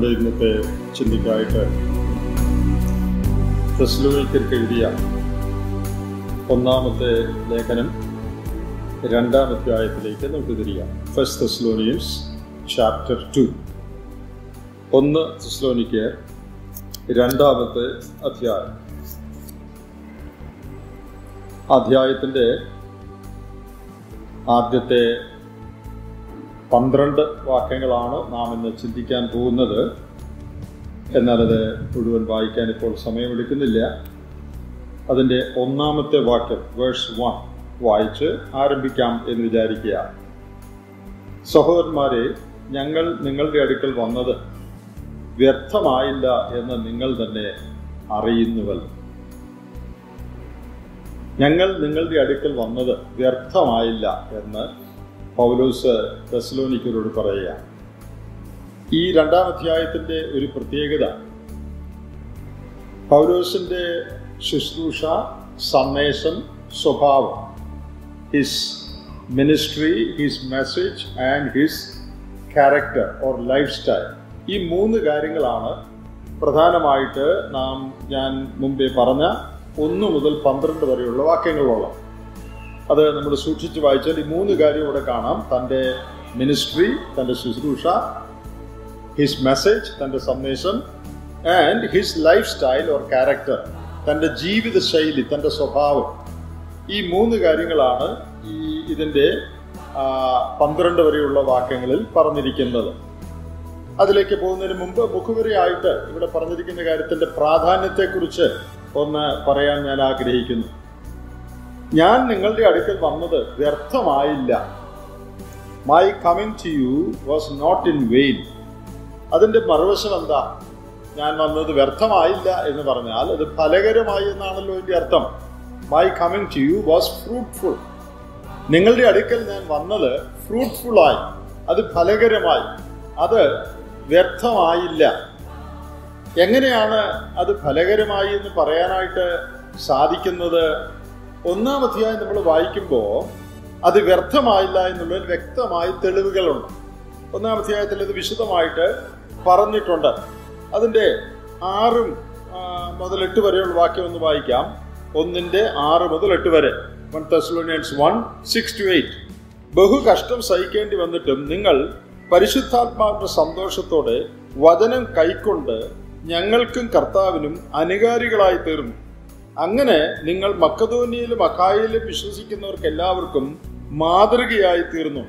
നമ്മുടെ ഇന്നത്തെ ചിന്തയ്ക്കായിട്ട് തെസ്ലോനിക്കർക്ക് എഴുതിയ ഒന്നാമത്തെ ലേഖനം രണ്ടാം അധ്യായത്തിലേക്ക് നമുക്ക് തിരിയാം. ഫസ്റ്റ് തെസ്ലോണിയൻസ് ചാപ്റ്റർ ടു ഒന്ന് തെസ്ലോണിക്ക് രണ്ടാമത്തെ അധ്യായം. അധ്യായത്തിന്റെ ആദ്യത്തെ പന്ത്രണ്ട് വാക്യങ്ങളാണ് നാം ഇന്ന് ചിന്തിക്കാൻ പോകുന്നത്. എന്നാലത് മുഴുവൻ വായിക്കാൻ ഇപ്പോൾ സമയമെടുക്കുന്നില്ല. അതിന്റെ ഒന്നാമത്തെ വാക്യം വേഴ്സ് വൺ വായിച്ച് ആരംഭിക്കാം എന്ന് വിചാരിക്കുക. സഹോദരന്മാരെ ഞങ്ങൾ നിങ്ങളുടെ അടുക്കൽ വന്നത് വ്യർത്ഥമായില്ല എന്ന് നിങ്ങൾ തന്നെ അറിയുന്നുവല്ലോ ഞങ്ങൾ നിങ്ങളുടെ അടുക്കൽ വന്നത് വ്യർത്ഥമായില്ല എന്ന് പൗലോസ് തെസ്ലോനിക്കരോട് പറയുകയാണ് ഈ രണ്ടാം അധ്യായത്തിന്റെ ഒരു പ്രത്യേകത പൗലോസിന്റെ ശുശ്രൂഷ സന്ദേശം സ്വഭാവം. His ministry his message and his character or life style ഈ മൂന്ന് കാര്യങ്ങളാണ് പ്രധാനമായിട്ട് നാം ഞാൻ മുമ്പേ പറഞ്ഞ ഒന്ന് മുതൽ പന്ത്രണ്ട് വരെയുള്ള വാക്യങ്ങളുള്ളത് അത് നമ്മൾ സൂക്ഷിച്ച് വായിച്ചാൽ ഈ മൂന്ന് കാര്യം ഇവിടെ കാണാം. തന്റെ മിനിസ്ട്രി തന്റെ ശുശ്രൂഷ ഹിസ് മെസ്സേജ് തന്റെ സന്ദേശം and his life style or character തന്റെ ജീവിത ശൈലി തന്റെ സ്വഭാവം. ഈ മൂന്ന് കാര്യങ്ങളാണ് ഈ ഇതിന്റെ പന്ത്രണ്ട് വരെയുള്ള വാക്യങ്ങളിൽ പറഞ്ഞിരിക്കുന്നത്. അതിലേക്ക് പോകുന്നതിന് മുമ്പ് മുഖവരിയായിട്ട് ഇവിടെ പറഞ്ഞിരിക്കുന്ന കാര്യത്തിന്റെ പ്രാധാന്യത്തെക്കുറിച്ച് ഒന്ന് പറയാൻ ഞാൻ ആഗ്രഹിക്കുന്നു. ഞാൻ നിങ്ങളുടെ അടുക്കൽ വന്നത് വ്യർത്ഥമായില്ല. My coming to you was not in vain അതിന്റെ മറുവശം എന്താ? ഞാൻ വന്നത് വ്യർത്ഥമായില്ല എന്ന് പറഞ്ഞാൽ അത് ഫലകരമായി എന്നാണല്ലോ എന്റെ അർത്ഥം. My coming to you was fruitful നിങ്ങളുടെ അടുക്കൽ ഞാൻ വന്നത് ഫ്രൂട്ട്ഫുള്ളായി അത് ഫലകരമായി. അത് വ്യർത്ഥമായില്ല. എങ്ങനെയാണ് അത് ഫലകരമായി എന്ന് പറയാനായിട്ട് സാധിക്കുന്നത്? ഒന്നാം അധ്യായം നമ്മൾ വായിക്കുമ്പോൾ അത് വ്യർത്ഥമായില്ല എന്നുള്ളതിൽ വ്യക്തമായ തെളിവുകളുണ്ട്. ഒന്നാം അധ്യായത്തിൽ ഇത് വിശദമായിട്ട് പറഞ്ഞിട്ടുണ്ട്. അതിന്റെ ആറും മുതൽ എട്ട് വരെയുള്ള വാക്യം ഒന്ന് വായിക്കാം. ഒന്നിന്റെ ആറ് മുതൽ എട്ട് വരെ. One Thessalonians one six two eight ബഹു കഷ്ടം സഹിക്കേണ്ടി വന്നിട്ടും നിങ്ങൾ പരിശുദ്ധാത്മാവിന്റെ സന്തോഷത്തോടെ വചനം കൈക്കൊണ്ട് ഞങ്ങൾക്കും കർത്താവിനും അനുകാരികളായി തീർന്നു. അങ്ങനെ നിങ്ങൾ മക്കധോനിയിലും അക്കായിലും വിശ്വസിക്കുന്നവർക്ക് എല്ലാവർക്കും മാതൃകയായി തീർന്നു.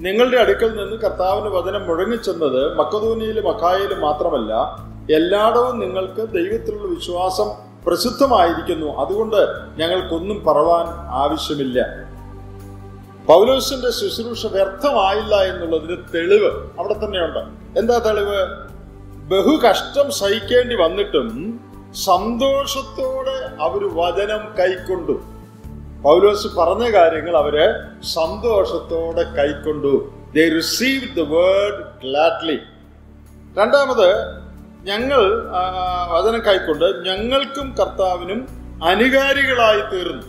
നിങ്ങളുടെ അടുക്കൽ നിന്ന് കർത്താവിന് വചനം മുഴങ്ങിച്ചെന്നത് മക്കധോനിയിലും അക്കായയിലും മാത്രമല്ല എല്ലായിടവും നിങ്ങൾക്ക് ദൈവത്തിലുള്ള വിശ്വാസം പ്രസിദ്ധമായിരിക്കുന്നു. അതുകൊണ്ട് ഞങ്ങൾക്കൊന്നും പറവാൻ ആവശ്യമില്ല. പൗലോസിന്റെ ശുശ്രൂഷ വ്യർത്ഥമായില്ല എന്നുള്ളതിന് തെളിവ് അവിടെ തന്നെയുണ്ട്. എന്താ തെളിവ്? ബഹു കഷ്ടം സഹിക്കേണ്ടി വന്നിട്ടും സന്തോഷത്തോടെ അവർ വചനം കൈക്കൊണ്ടു. പൗലോസ് പറഞ്ഞ കാര്യങ്ങൾ അവർ സന്തോഷത്തോടെ കൈക്കൊണ്ടു. They receive the word gladly രണ്ടാമത് ഞങ്ങൾ വചനം കൈക്കൊണ്ട് ഞങ്ങൾക്കും കർത്താവിനും അനുകാരികളായി തീർന്നു.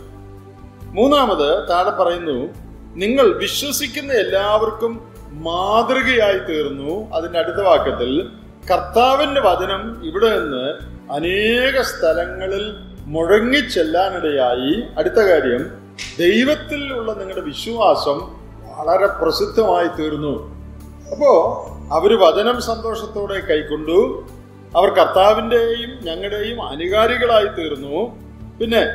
മൂന്നാമത് താഴെ പറയുന്നു നിങ്ങൾ വിശ്വസിക്കുന്ന എല്ലാവർക്കും മാതൃകയായി തീർന്നു. അതിന്റെ അടുത്ത വാക്യത്തിൽ കർത്താവിന്റെ വചനം ഇവിടെ നിന്ന് അനേക സ്ഥലങ്ങളിൽ മുഴങ്ങിച്ചെല്ലാനിടയായി. അടുത്ത കാര്യം ദൈവത്തിൽ ഉള്ള നിങ്ങളുടെ വിശ്വാസം വളരെ പ്രസിദ്ധമായി തീർന്നു. അപ്പോ അവർ വചനം സന്തോഷത്തോടെ കൈക്കൊണ്ടു. അവർ കർത്താവിന്റെയും ഞങ്ങളുടെയും അനുകാരികളായി തീർന്നു. പിന്നെ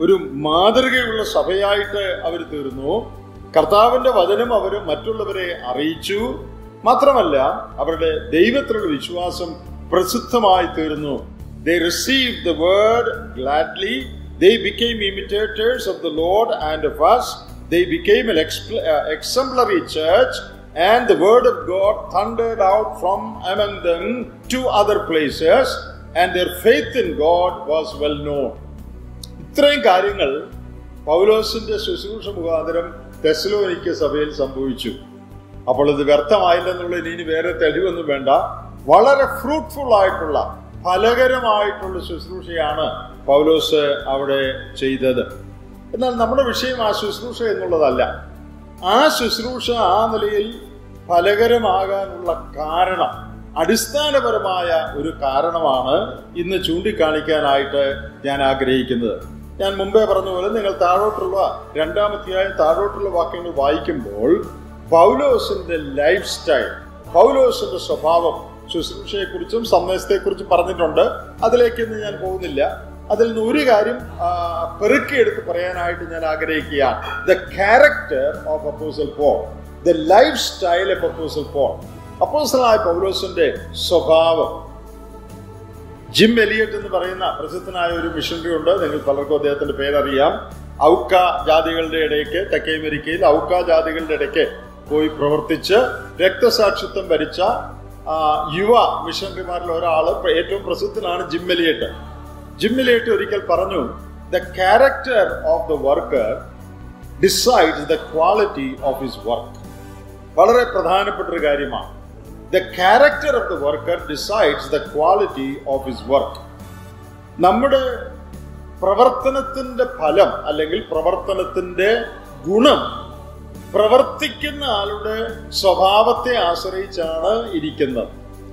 ഒരു മാതൃകയുള്ള സഭയായിട്ട് അവർ തീർന്നു. കർത്താവിന്റെ വചനം അവർ മറ്റുള്ളവരെ അറിയിച്ചു. മാത്രമല്ല അവരുടെ ദൈവത്തിലുള്ള വിശ്വാസം പ്രസിദ്ധമായി തീർന്നു. ദേ received the word gladly. They became imitators of the Lord and of us. They became an exemplary church, and the word of God thundered out from among them to other places, and their faith in God was well known. ഇത്രയും കാര്യങ്ങൾ പൗലോസിന്റെ ശുശ്രൂഷ മുഖാന്തരം തെസ്ലോനിക്ക സഭയിൽ സംഭവിച്ചു അപ്പോൾ ഇത് വ്യർത്ഥമായില്ലെന്നുള്ളതിന് ഇനി വേറെ തെളിവൊന്നും വേണ്ട വളരെ ഫ്രൂട്ട്ഫുൾ ആയിട്ടുള്ള ഫലകരമായിട്ടുള്ള ശുശ്രൂഷയാണ് പൗലോസ് അവിടെ ചെയ്തത്. എന്നാൽ നമ്മുടെ വിഷയം ആ ശുശ്രൂഷ എന്നുള്ളതല്ല. ആ ശുശ്രൂഷ ആ നിലയിൽ ഫലകരമാകാനുള്ള കാരണം അടിസ്ഥാനപരമായ ഒരു കാരണമാണ് ഇന്ന് ചൂണ്ടിക്കാണിക്കാനായിട്ട് ഞാൻ ആഗ്രഹിക്കുന്നത്. ഞാൻ മുമ്പേ പറഞ്ഞ പോലെ നിങ്ങൾ താഴോട്ടുള്ള രണ്ടാമത്തെയായ താഴോട്ടുള്ള വാക്യങ്ങൾ വായിക്കുമ്പോൾ പൗലോസിന്റെ ലൈഫ് സ്റ്റൈൽ പൗലോസിന്റെ സ്വഭാവം ശുശ്രൂഷയെക്കുറിച്ചും സന്ദേശത്തെക്കുറിച്ചും പറഞ്ഞിട്ടുണ്ട്. അതിലേക്കൊന്നും ഞാൻ പോകുന്നില്ല. അതിൽ നിന്ന് ഒരു കാര്യം പെറുക്കിയെടുത്ത് പറയാനായിട്ട് ഞാൻ ആഗ്രഹിക്കുകയാണ്. The character of apostle Paul the life style of apostle Paul അപ്പോസലായ പൗലോസിന്റെ സ്വഭാവം. ജിം എലിയറ്റ് എന്ന് പറയുന്ന പ്രസിദ്ധനായ ഒരു മിഷണറി ഉണ്ട്. നിങ്ങൾ പലർക്കും അദ്ദേഹത്തിന്റെ പേരറിയാം. ഔക്ക ജാതികളുടെ ഇടയ്ക്ക് തെക്കേ അമേരിക്കയിൽ ഔക്ക ജാതികളുടെ ഇടയ്ക്ക് പോയി പ്രവർത്തിച്ച് രക്തസാക്ഷിത്വം ഭരിച്ച യുവ മിഷണറിമാരിൽ ഒരാൾ ഏറ്റവും പ്രസിദ്ധനാണ് ജിം എലിയറ്റ് ജിം എലിയറ്റ് ഒരിക്കൽ പറഞ്ഞു the character of the worker decides the quality of his work വളരെ പ്രധാനപ്പെട്ട ഒരു കാര്യമാണ്. The character of the worker decides the quality of his work നമ്മുടെ പ്രവർത്തനത്തിന്റെ ഫലം അല്ലെങ്കിൽ പ്രവർത്തനത്തിന്റെ ഗുണം പ്രവർത്തിക്കുന്ന ആളുടെ സ്വഭാവത്തെ ആശ്രയിച്ചാണ് ഇരിക്കുന്നത്.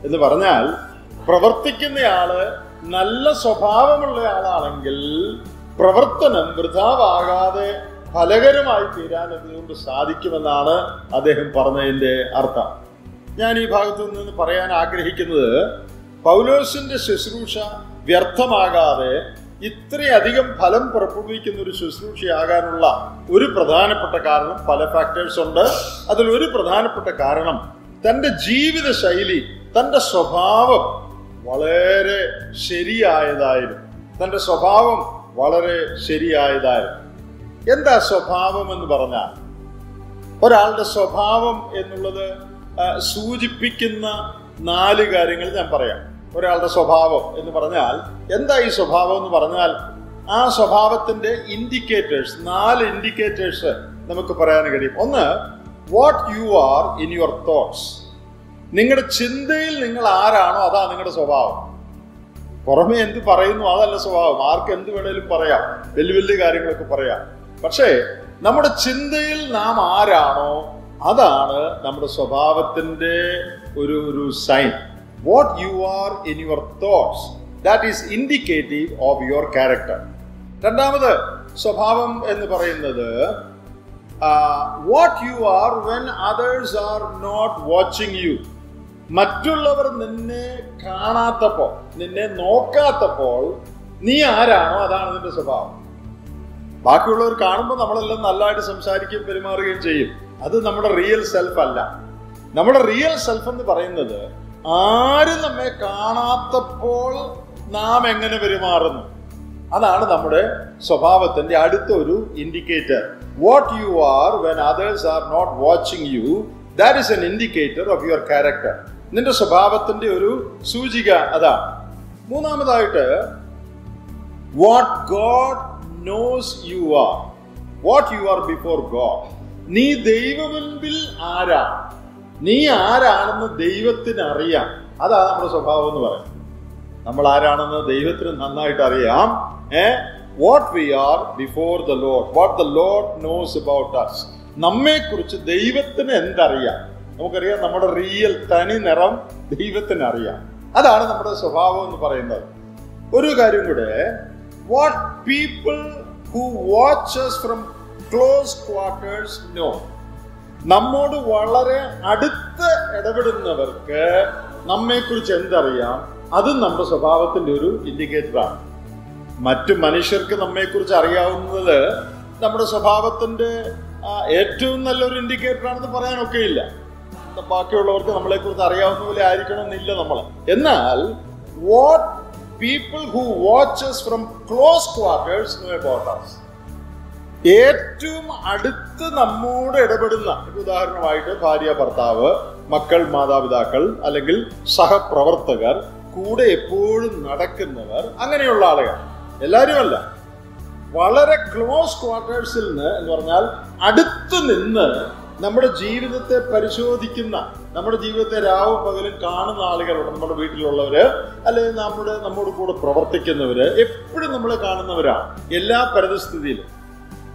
എന്ന് പറഞ്ഞാൽ പ്രവർത്തിക്കുന്നയാൾ നല്ല സ്വഭാവമുള്ള ആളാണെങ്കിൽ പ്രവർത്തനം വൃഥാവാകാതെ ഫലകരമായി തീരാൻ ഇതുകൊണ്ട് സാധിക്കുമെന്നാണ് അദ്ദേഹം പറഞ്ഞതിന്റെ അർത്ഥം. ഞാൻ ഈ ഭാഗത്തു നിന്ന് പറയാൻ ആഗ്രഹിക്കുന്നത് പൗലോസിന്റെ ശുശ്രൂഷ വ്യർത്ഥമാകാതെ ഇത്രയധികം ഫലം പുറപ്പെടുവിക്കുന്ന ഒരു ശുശ്രൂഷയാകാനുള്ള ഒരു പ്രധാനപ്പെട്ട കാരണം പല ഫാക്ടേഴ്സ് ഉണ്ട്. അതിൽ ഒരു പ്രധാനപ്പെട്ട കാരണം തന്റെ ജീവിത ശൈലി തന്റെ സ്വഭാവം വളരെ ശരിയായതായിരുന്നു. തന്റെ സ്വഭാവം വളരെ ശരിയായതായിരുന്നു. എന്താ സ്വഭാവം എന്ന് പറഞ്ഞാൽ? ഒരാളുടെ സ്വഭാവം എന്നുള്ളത് സൂചിപ്പിക്കുന്ന നാല് കാര്യങ്ങൾ ഞാൻ പറയാം. ഒരാളുടെ സ്വഭാവം എന്ന് പറഞ്ഞാൽ എന്താ ഈ സ്വഭാവം എന്ന് പറഞ്ഞാൽ ആ സ്വഭാവത്തിന്റെ ഇൻഡിക്കേറ്റേഴ്സ് നാല് ഇൻഡിക്കേറ്റേഴ്സ് നമുക്ക് പറയാൻ കഴിയും. ഒന്ന് what you are in your thoughts നിങ്ങളുടെ ചിന്തയിൽ നിങ്ങൾ ആരാണോ അതാ നിങ്ങളുടെ സ്വഭാവം. പുറമെ എന്ത് പറയുന്നു അതല്ല സ്വഭാവം. ആർക്ക് എന്ത് വേണേലും പറയാം. വലിയ വലിയ കാര്യങ്ങളൊക്കെ പറയാം. പക്ഷേ നമ്മുടെ ചിന്തയിൽ നാം ആരാണോ അതാണ് നമ്മുടെ സ്വഭാവത്തിന്റെ ഒരു ഒരു sign what you are in your thoughts that is indicative of your character രണ്ടാമത് സ്വഭാവം എന്ന് പറയുന്നത് what you are when others are not watching you മറ്റുള്ളവർ നിന്നെ കാണാത്തപ്പോൾ നിന്നെ നോക്കാത്തപ്പോൾ നീ ആരാണോ അതാണ് നിന്റെ സ്വഭാവം. ബാക്കിയുള്ളവർ കാണുമ്പോൾ നമ്മളെല്ലാം നല്ലതായിട്ട് സംസാരിക്കുകയും പെരുമാറുകയും ചെയ്യും. അത് നമ്മുടെ റിയൽ സെൽഫ് അല്ല. നമ്മുടെ റിയൽ സെൽഫ് എന്ന് പറയുന്നത് ആരും നമ്മെ കാണാത്തപ്പോൾ നാം എങ്ങനെ പെരുമാറുന്നു? അതാണ് നമ്മുടെ സ്വഭാവത്തിന്റെ അടുത്ത ഒരു indicator what you are when others are not watching you that is an indicator of your character നിന്റെ സ്വഭാവത്തിന്റെ ഒരു സൂചിക അതാണ് മൂന്നാമതായിട്ട് what God knows you are what you are before God നീ ദൈവമുൻപിൽ ആരാ? നീ ആരാണെന്ന് ദൈവത്തിന് അറിയാം അതാണ് നമ്മുടെ സ്വഭാവം എന്ന് പറയുന്നത്. നമ്മൾ ആരാണെന്ന് ദൈവത്തിന് നന്നായിട്ട് അറിയാം ഏ? What we are before the Lord what the Lord knows about us നമ്മെ കുറിച്ച് ദൈവത്തിന് എന്തറിയാം? നമുക്കറിയാം നമ്മുടെ റിയൽ തനി നിറം ദൈവത്തിന് അറിയാം അതാണ് നമ്മുടെ സ്വഭാവം എന്ന് പറയുന്നത്. ഒരു കാര്യം കൂടെ what people who watches from close quarters know നമ്മോട് വളരെ അടുത്ത് ഇടപെടുന്നവർക്ക് നമ്മെക്കുറിച്ച് എന്തറിയാം? അതും നമ്മുടെ സ്വഭാവത്തിന്റെ ഒരു ഇൻഡിക്കേറ്ററാണ് മറ്റു മനുഷ്യർക്ക് നമ്മെക്കുറിച്ച് അറിയാവുന്നത് നമ്മുടെ സ്വഭാവത്തിന്റെ ഏറ്റവും നല്ലൊരു ഇൻഡിക്കേറ്ററാണെന്ന് പറയാനൊക്കെയില്ല. ബാക്കിയുള്ളവർക്ക് നമ്മളെക്കുറിച്ച് അറിയാവുന്ന പോലെ ആയിരിക്കണമെന്നില്ല നമ്മൾ എന്നാൽ what people who watches from close quarters know about us. ഏറ്റവും അടുത്ത് നമ്മോട് ഇടപെടുന്ന ഉദാഹരണമായിട്ട് ഭാര്യ ഭർത്താവ് മക്കൾ മാതാപിതാക്കൾ അല്ലെങ്കിൽ സഹപ്രവർത്തകർ കൂടെ എപ്പോഴും നടക്കുന്നവർ അങ്ങനെയുള്ള ആളുകൾ എല്ലാവരും അല്ല വളരെ ക്ലോസ് ക്വാർട്ടേഴ്സിൽ നിന്ന് എന്ന് പറഞ്ഞാൽ അടുത്ത് നിന്ന് നമ്മുടെ ജീവിതത്തെ പരിശോധിക്കുന്ന നമ്മുടെ ജീവിതത്തെ രാവും പകലും കാണുന്ന ആളുകളുണ്ട് നമ്മുടെ വീട്ടിലുള്ളവര് അല്ലെങ്കിൽ നമ്മുടെ നമ്മോട് കൂടെ പ്രവർത്തിക്കുന്നവര് എപ്പോഴും നമ്മളെ കാണുന്നവരാണ് എല്ലാ പരിതസ്ഥിതിയിലും.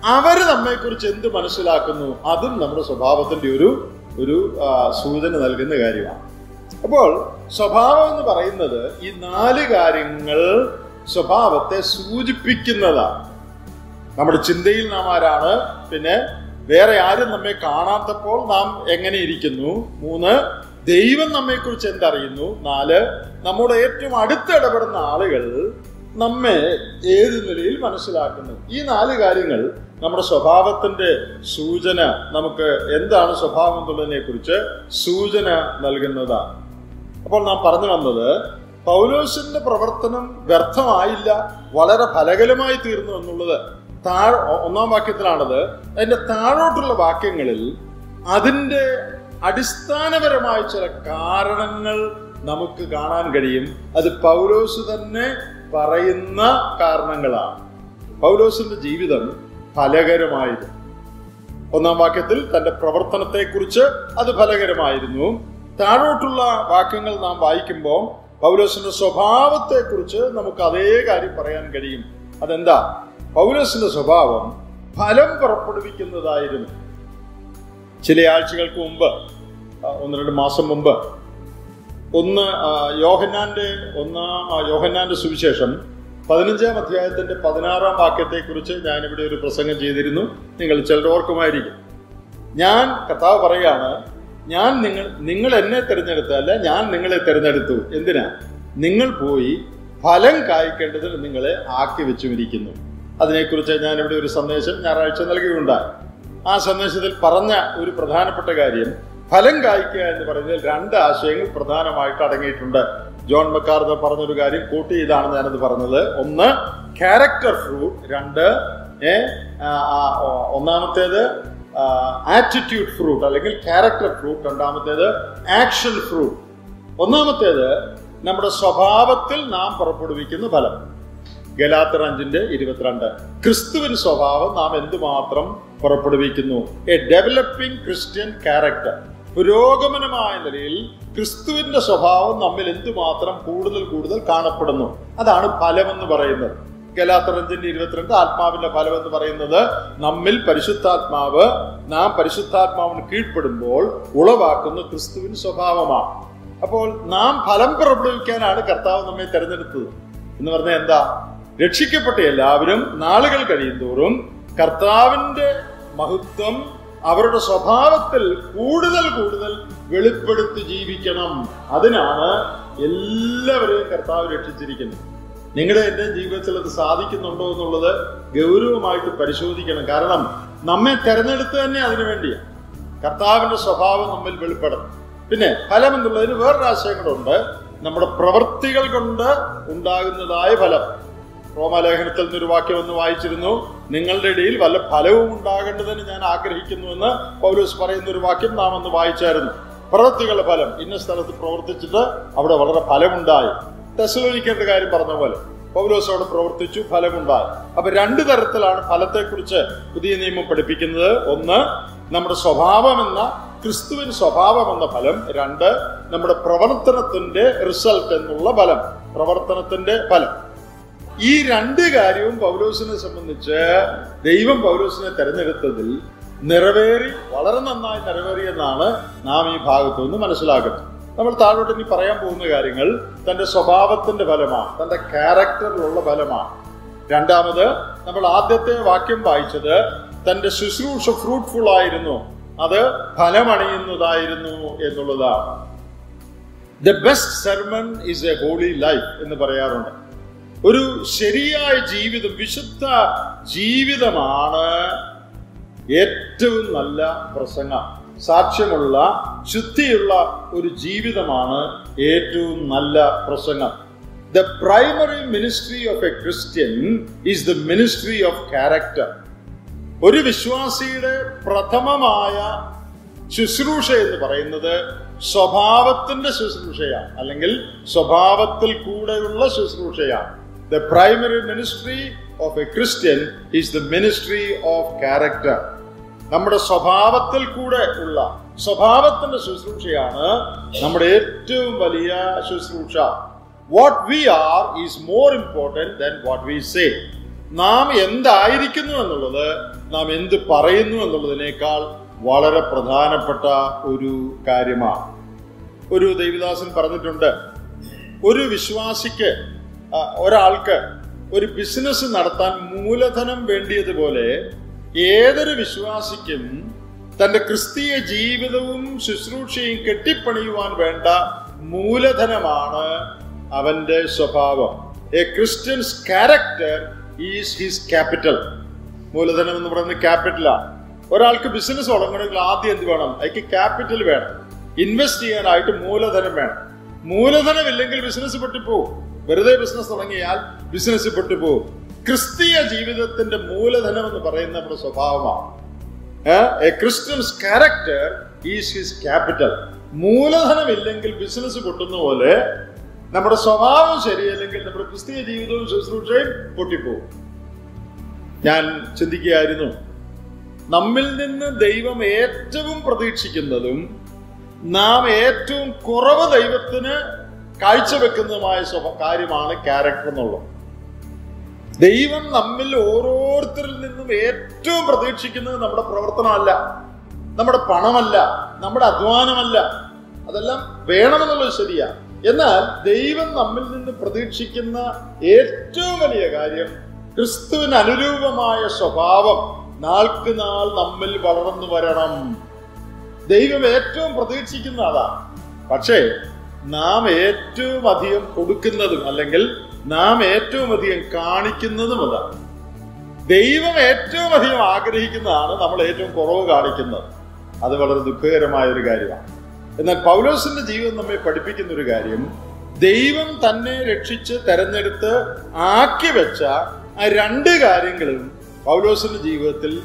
അവർ നമ്മെക്കുറിച്ച് എന്ത് മനസ്സിലാക്കുന്നു? അതും നമ്മുടെ സ്വഭാവത്തിന്റെ ഒരു ഒരു സൂചന നൽകുന്ന കാര്യമാണ്. അപ്പോൾ സ്വഭാവം എന്ന് പറയുന്നത് ഈ നാല് കാര്യങ്ങൾ സ്വഭാവത്തെ സൂചിപ്പിക്കുന്നതാണ്. നമ്മുടെ ചിന്തയിൽ നാം ആരാണ്? പിന്നെ വേറെ ആരും നമ്മെ കാണാത്തപ്പോൾ നാം എങ്ങനെ ഇരിക്കുന്നു? മൂന്ന് ദൈവം നമ്മെക്കുറിച്ച് എന്തറിയുന്നു? നാല് നമ്മുടെ ഏറ്റവും അടുത്ത് ഇടപെടുന്ന ആളുകൾ നമ്മെ ഏത് നിലയിൽ മനസ്സിലാക്കുന്നു? ഈ നാല് കാര്യങ്ങൾ നമ്മുടെ സ്വഭാവത്തിന്റെ സൂചന നമുക്ക് എന്താണ് സ്വഭാവം എന്നുള്ളതിനെ കുറിച്ച് സൂചന നൽകുന്നതാണ്. അപ്പോൾ നാം പറഞ്ഞു വന്നത് പൗലോസിന്റെ പ്രവർത്തനം വ്യർത്ഥമായില്ല വളരെ ഫലകലമായി തീർന്നു എന്നുള്ളത്. താഴ് ഒന്നാം വാക്യത്തിലാണത് അതിന്റെ താഴോട്ടുള്ള വാക്യങ്ങളിൽ അതിന്റെ അടിസ്ഥാനപരമായ ചില കാരണങ്ങൾ നമുക്ക് കാണാൻ കഴിയും. അത് പൗലോസ് തന്നെ പറയുന്ന കാരണങ്ങളാണ്. പൗലോസിന്റെ ജീവിതം ഫലകരമായിരുന്നു. ഒന്നാം വാക്യത്തിൽ തന്റെ പ്രവർത്തനത്തെക്കുറിച്ച് അത് ഫലകരമായിരുന്നു. താഴോട്ടുള്ള വാക്യങ്ങൾ നാം വായിക്കുമ്പോൾ പൗലോസിന്റെ സ്വഭാവത്തെക്കുറിച്ച് നമുക്ക് അതേ കാര്യം പറയാൻ കഴിയും. അതെന്താ? പൗലോസിന്റെ സ്വഭാവം ഫലം പുറപ്പെടുവിക്കുന്നതായിരുന്നു. ചില ആഴ്ചകൾക്ക് മുമ്പ് ഒന്ന് രണ്ട് മാസം മുമ്പ് ഒന്ന് യോഹന്നാന്റെ ഒന്നാം യോഹന്നാന്റെ സുവിശേഷം. പതിനഞ്ചാം അധ്യായത്തിന്റെ പതിനാറാം വാക്യത്തെക്കുറിച്ച് ഞാനിവിടെ ഒരു പ്രസംഗം ചെയ്തിരുന്നു. നിങ്ങൾ ചിലരോർക്കുമായിരിക്കും ഞാൻ കർത്താവ് പറയാണ് ഞാൻ നിങ്ങൾ നിങ്ങൾ എന്നെ തിരഞ്ഞെടുത്തല്ല ഞാൻ നിങ്ങളെ തിരഞ്ഞെടുത്തു. എന്തിനാ? നിങ്ങൾ പോയി ഫലം കായ്ക്കേണ്ടതിന് നിങ്ങളെ ആക്കി വെച്ചുമിരിക്കുന്നു. അതിനെക്കുറിച്ച് ഞാനിവിടെ ഒരു സന്ദേശം ഞായറാഴ്ച നൽകിയുണ്ടായി ആ സന്ദേശത്തിൽ പറഞ്ഞ ഒരു പ്രധാനപ്പെട്ട കാര്യം ഫലം കായ്ക്കുക എന്ന് പറയുന്നതിൽ രണ്ട് ആശയങ്ങൾ പ്രധാനമായിട്ട് അടങ്ങിയിട്ടുണ്ട്. ജോൺ മക്കാർദർ പറഞ്ഞൊരു കാര്യം കൂട്ടി ഇതാണ് ഞാനത് പറഞ്ഞത്. ഒന്ന് ക്യാരക്ടർ ഫ്രൂട്ട് രണ്ട് ഒന്നാമത്തേത് ആറ്റിറ്റ്യൂഡ് ഫ്രൂട്ട് അല്ലെങ്കിൽ ക്യാരക്ടർ ഫ്രൂട്ട് രണ്ടാമത്തേത് ആക്ഷൻ ഫ്രൂട്ട് ഒന്നാമത്തേത് നമ്മുടെ സ്വഭാവത്തിൽ നാം പുറപ്പെടുവിക്കുന്ന ഫലം. ഗലാത്തർ അഞ്ചിന്റെ ഇരുപത്തിരണ്ട്. ക്രിസ്തുവിൻ സ്വഭാവം നാം എന്തുമാത്രം പുറപ്പെടുവിക്കുന്നു? എ ഡെവലപ്പിംഗ് ക്രിസ്ത്യൻ ക്യാരക്ടർ പുരോഗമനമായ നിലയിൽ ക്രിസ്തുവിന്റെ സ്വഭാവം നമ്മിൽ എന്തുമാത്രം കൂടുതൽ കൂടുതൽ കാണപ്പെടുന്നു. അതാണ് ഫലം എന്ന് പറയുന്നത്. ഗലാത്തർ അഞ്ചിന്റെ ഇരുപത്തിരണ്ട് ആത്മാവിന്റെ ഫലം എന്ന് പറയുന്നത് നമ്മിൽ പരിശുദ്ധാത്മാവ് നാം പരിശുദ്ധാത്മാവിന് കീഴ്പ്പെടുമ്പോൾ ഉളവാക്കുന്ന ക്രിസ്തുവിൻ സ്വഭാവമാണ്. അപ്പോൾ നാം ഫലം പുറപ്പെടുവിക്കാനാണ് കർത്താവ് നമ്മെ തെരഞ്ഞെടുത്തത്. എന്ന് പറഞ്ഞാൽ എന്താ? രക്ഷിക്കപ്പെട്ട എല്ലാവരും നാളുകൾ കഴിയുന്തോറും കർത്താവിന്റെ മഹത്വം അവരുടെ സ്വഭാവത്തിൽ കൂടുതൽ കൂടുതൽ വെളിപ്പെടുത്തി ജീവിക്കണം. അതിനാണ് എല്ലാവരെയും കർത്താവ് രക്ഷിച്ചിരിക്കുന്നത്. നിങ്ങളുടെ എന്റെ ജീവിതത്തിൽ അത് സാധിക്കുന്നുണ്ടോ എന്നുള്ളത് ഗൗരവമായിട്ട് പരിശോധിക്കണം. കാരണം നമ്മെ തെരഞ്ഞെടുത്ത് തന്നെ അതിനു വേണ്ടിയാണ്. കർത്താവിന്റെ സ്വഭാവം നമ്മിൽ വെളിപ്പെടണം. പിന്നെ ഫലം എന്നുള്ളതിന് വേറൊരു ആശയങ്ങളുണ്ട് നമ്മുടെ പ്രവൃത്തികൾ കൊണ്ട് ഉണ്ടാകുന്നതായ ഫലം. റോമാലേഖനത്തിൽ നിന്നൊരു വാക്യം ഒന്ന് വായിച്ചിരുന്നു. നിങ്ങളുടെ ഇടയിൽ വല്ല ഫലവും ഉണ്ടാകേണ്ടതിന് ഞാൻ ആഗ്രഹിക്കുന്നുവെന്ന് പൗലോസ് പറയുന്ന ഒരു വാക്യം നാം അന്ന് വായിച്ചായിരുന്നു. പ്രവൃത്തികളുടെ ഫലം. ഇന്ന സ്ഥലത്ത് പ്രവർത്തിച്ചിട്ട് അവിടെ വളരെ ഫലമുണ്ടായി. ടെസ്ലോനിക്കേണ്ട കാര്യം പറഞ്ഞ പോലെ പൗലോസ് അവിടെ പ്രവർത്തിച്ചു ഫലമുണ്ടായി. അപ്പൊ രണ്ടു തരത്തിലാണ് ഫലത്തെക്കുറിച്ച് പുതിയ നിയമം പഠിപ്പിക്കുന്നത്. ഒന്ന് നമ്മുടെ സ്വഭാവം എന്ന ക്രിസ്തുവിൻ സ്വഭാവം എന്ന ഫലം. രണ്ട് നമ്മുടെ പ്രവർത്തനത്തിന്റെ റിസൾട്ട് എന്നുള്ള ഫലം. പ്രവർത്തനത്തിന്റെ ഫലം. ഈ രണ്ട് കാര്യവും പൗലോസിനെ സംബന്ധിച്ച് ദൈവം പൗലോസിനെ തെരഞ്ഞെടുത്തതിൽ നിറവേറി വളരെ നന്നായി നിറവേറി എന്നാണ് നാം ഈ ഭാഗത്തു നിന്ന് മനസ്സിലാക്കുന്നത്. നമ്മൾ താഴോട്ട് ഇനി പറയാൻ പോകുന്ന കാര്യങ്ങൾ തന്റെ സ്വഭാവത്തിന്റെ ഫലമാണ് തന്റെ ക്യാരക്ടറിലുള്ള ഫലമാണ്. രണ്ടാമത് നമ്മൾ ആദ്യത്തെ വാക്യം വായിച്ചത് തന്റെ ശുശ്രൂഷ ഫ്രൂട്ട്ഫുൾ ആയിരുന്നു അത് ഫലമണിയുന്നതായിരുന്നു എന്നുള്ളതാണ്. The best sermon is a holy life എന്ന് പറയാറുണ്ട്. ഒരു ശരിയായ ജീവിതം വിശുദ്ധ ജീവിതമാണ് ഏറ്റവും നല്ല പ്രസംഗം. സാക്ഷ്യമുള്ള ശുദ്ധിയുള്ള ഒരു ജീവിതമാണ് ഏറ്റവും നല്ല പ്രസംഗം. The primary ministry of a Christian is the ministry of character ഒരു വിശ്വാസിയുടെ പ്രഥമമായ ശുശ്രൂഷ എന്ന് പറയുന്നത് സ്വഭാവത്തിന്റെ ശുശ്രൂഷയാണ് അല്ലെങ്കിൽ സ്വഭാവത്തിൽ കൂടെയുള്ള ശുശ്രൂഷയാണ്. The primary ministry of a Christian is the ministry of character നമ്മുടെ സ്വഭാവത്തിൽ കൂടെ ഉള്ള സ്വഭാവത്തിന്റെ ശുശ്രൂഷയാണ് നമ്മുടെ ഏറ്റവും വലിയ ശുശ്രൂഷ. What we are is more important than what we say നാം എന്തായിരിക്കുന്നു എന്നുള്ളത് നാം എന്ത് പറയുന്നു എന്നുള്ളതിനേക്കാൾ വളരെ പ്രധാനപ്പെട്ട ഒരു കാര്യമാണ്. ഒരു ദേവിദാസൻ പറഞ്ഞിട്ടുണ്ട് ഒരു വിശ്വാസിക്ക് ഒരാൾക്ക് ഒരു ബിസിനസ് നടത്താൻ മൂലധനം വേണ്ടിയതുപോലെ ഏതൊരു വിശ്വാസിക്കും തന്റെ ക്രിസ്തീയ ജീവിതവും ശുശ്രൂഷയും കെട്ടിപ്പണിയുവാൻ വേണ്ട മൂലധനമാണ് അവന്റെ സ്വഭാവം. A Christian's character is his capital മൂലധനം എന്ന് പറയുന്നത് ക്യാപിറ്റലാണ് ഒരാൾക്ക് ബിസിനസ് തുടങ്ങണമെങ്കിൽ ആദ്യം എന്ത് വേണം? അതിക്ക് ക്യാപിറ്റൽ വേണം. ഇൻവെസ്റ്റ് ചെയ്യാനായിട്ട് മൂലധനം വേണം. മൂലധനം ഇല്ലെങ്കിൽ ബിസിനസ് പൊട്ടിപ്പോവും. വെറുതെ ബിസിനസ് തുടങ്ങിയാൽ ബിസിനസ് പെട്ടുപോകും ക്രിസ്തീയ ജീവിതത്തിന്റെ മൂലധനം എന്ന് പറയുന്ന നമ്മുടെ സ്വഭാവമാണ്. A Christian's character is his capital മൂലധനം ഇല്ലെങ്കിൽ ബിസിനസ് പൊട്ടുന്ന പോലെ നമ്മുടെ സ്വഭാവം ശരിയല്ലെങ്കിൽ നമ്മുടെ ക്രിസ്തീയ ജീവിതവും ശുശ്രൂഷയും പൊട്ടിപ്പോകും. ഞാൻ ചിന്തിക്കുകയായിരുന്നു നമ്മിൽ നിന്ന് ദൈവം ഏറ്റവും പ്രതീക്ഷിക്കുന്നതും നാം ഏറ്റവും കുറവ് ദൈവത്തിന് കാഴ്ചവെക്കുന്നതുമായ സ്വഭ- കാര്യമാണ് ക്യാരക്ടർ എന്നുള്ളത്. ദൈവം നമ്മിൽ ഓരോരുത്തരിൽ നിന്നും ഏറ്റവും പ്രതീക്ഷിക്കുന്നത് നമ്മുടെ പ്രവർത്തനമല്ല നമ്മുടെ പണമല്ല നമ്മുടെ അധ്വാനമല്ല. അതെല്ലാം വേണമെന്നുള്ളത് ശരിയാണ്. എന്നാൽ ദൈവം നമ്മിൽ നിന്ന് പ്രതീക്ഷിക്കുന്ന ഏറ്റവും വലിയ കാര്യം ക്രിസ്തുവിന് അനുരൂപമായ സ്വഭാവം നാൾക്ക് നാൾ നമ്മിൽ വളർന്നു വരണം. ദൈവം ഏറ്റവും പ്രതീക്ഷിക്കുന്ന അതാണ്. പക്ഷേ നാം ഏറ്റവും അധികം കൊടുക്കുന്നതും അല്ലെങ്കിൽ നാം ഏറ്റവും അധികം കാണിക്കുന്നതും അതാണ്. ദൈവം ഏറ്റവും അധികം ആഗ്രഹിക്കുന്നതാണ് നമ്മൾ ഏറ്റവും കുറവ് കാണിക്കുന്നത്. അത് വളരെ ദുഃഖകരമായ ഒരു കാര്യമാണ്. എന്നാൽ പൗലോസിന്റെ ജീവിതം നമ്മെ പഠിപ്പിക്കുന്ന ഒരു കാര്യം ദൈവം തന്നെ രക്ഷിച്ച് തെരഞ്ഞെടുത്ത് ആക്കി വെച്ച ആ രണ്ട് കാര്യങ്ങളും പൗലോസിന്റെ ജീവിതത്തിൽ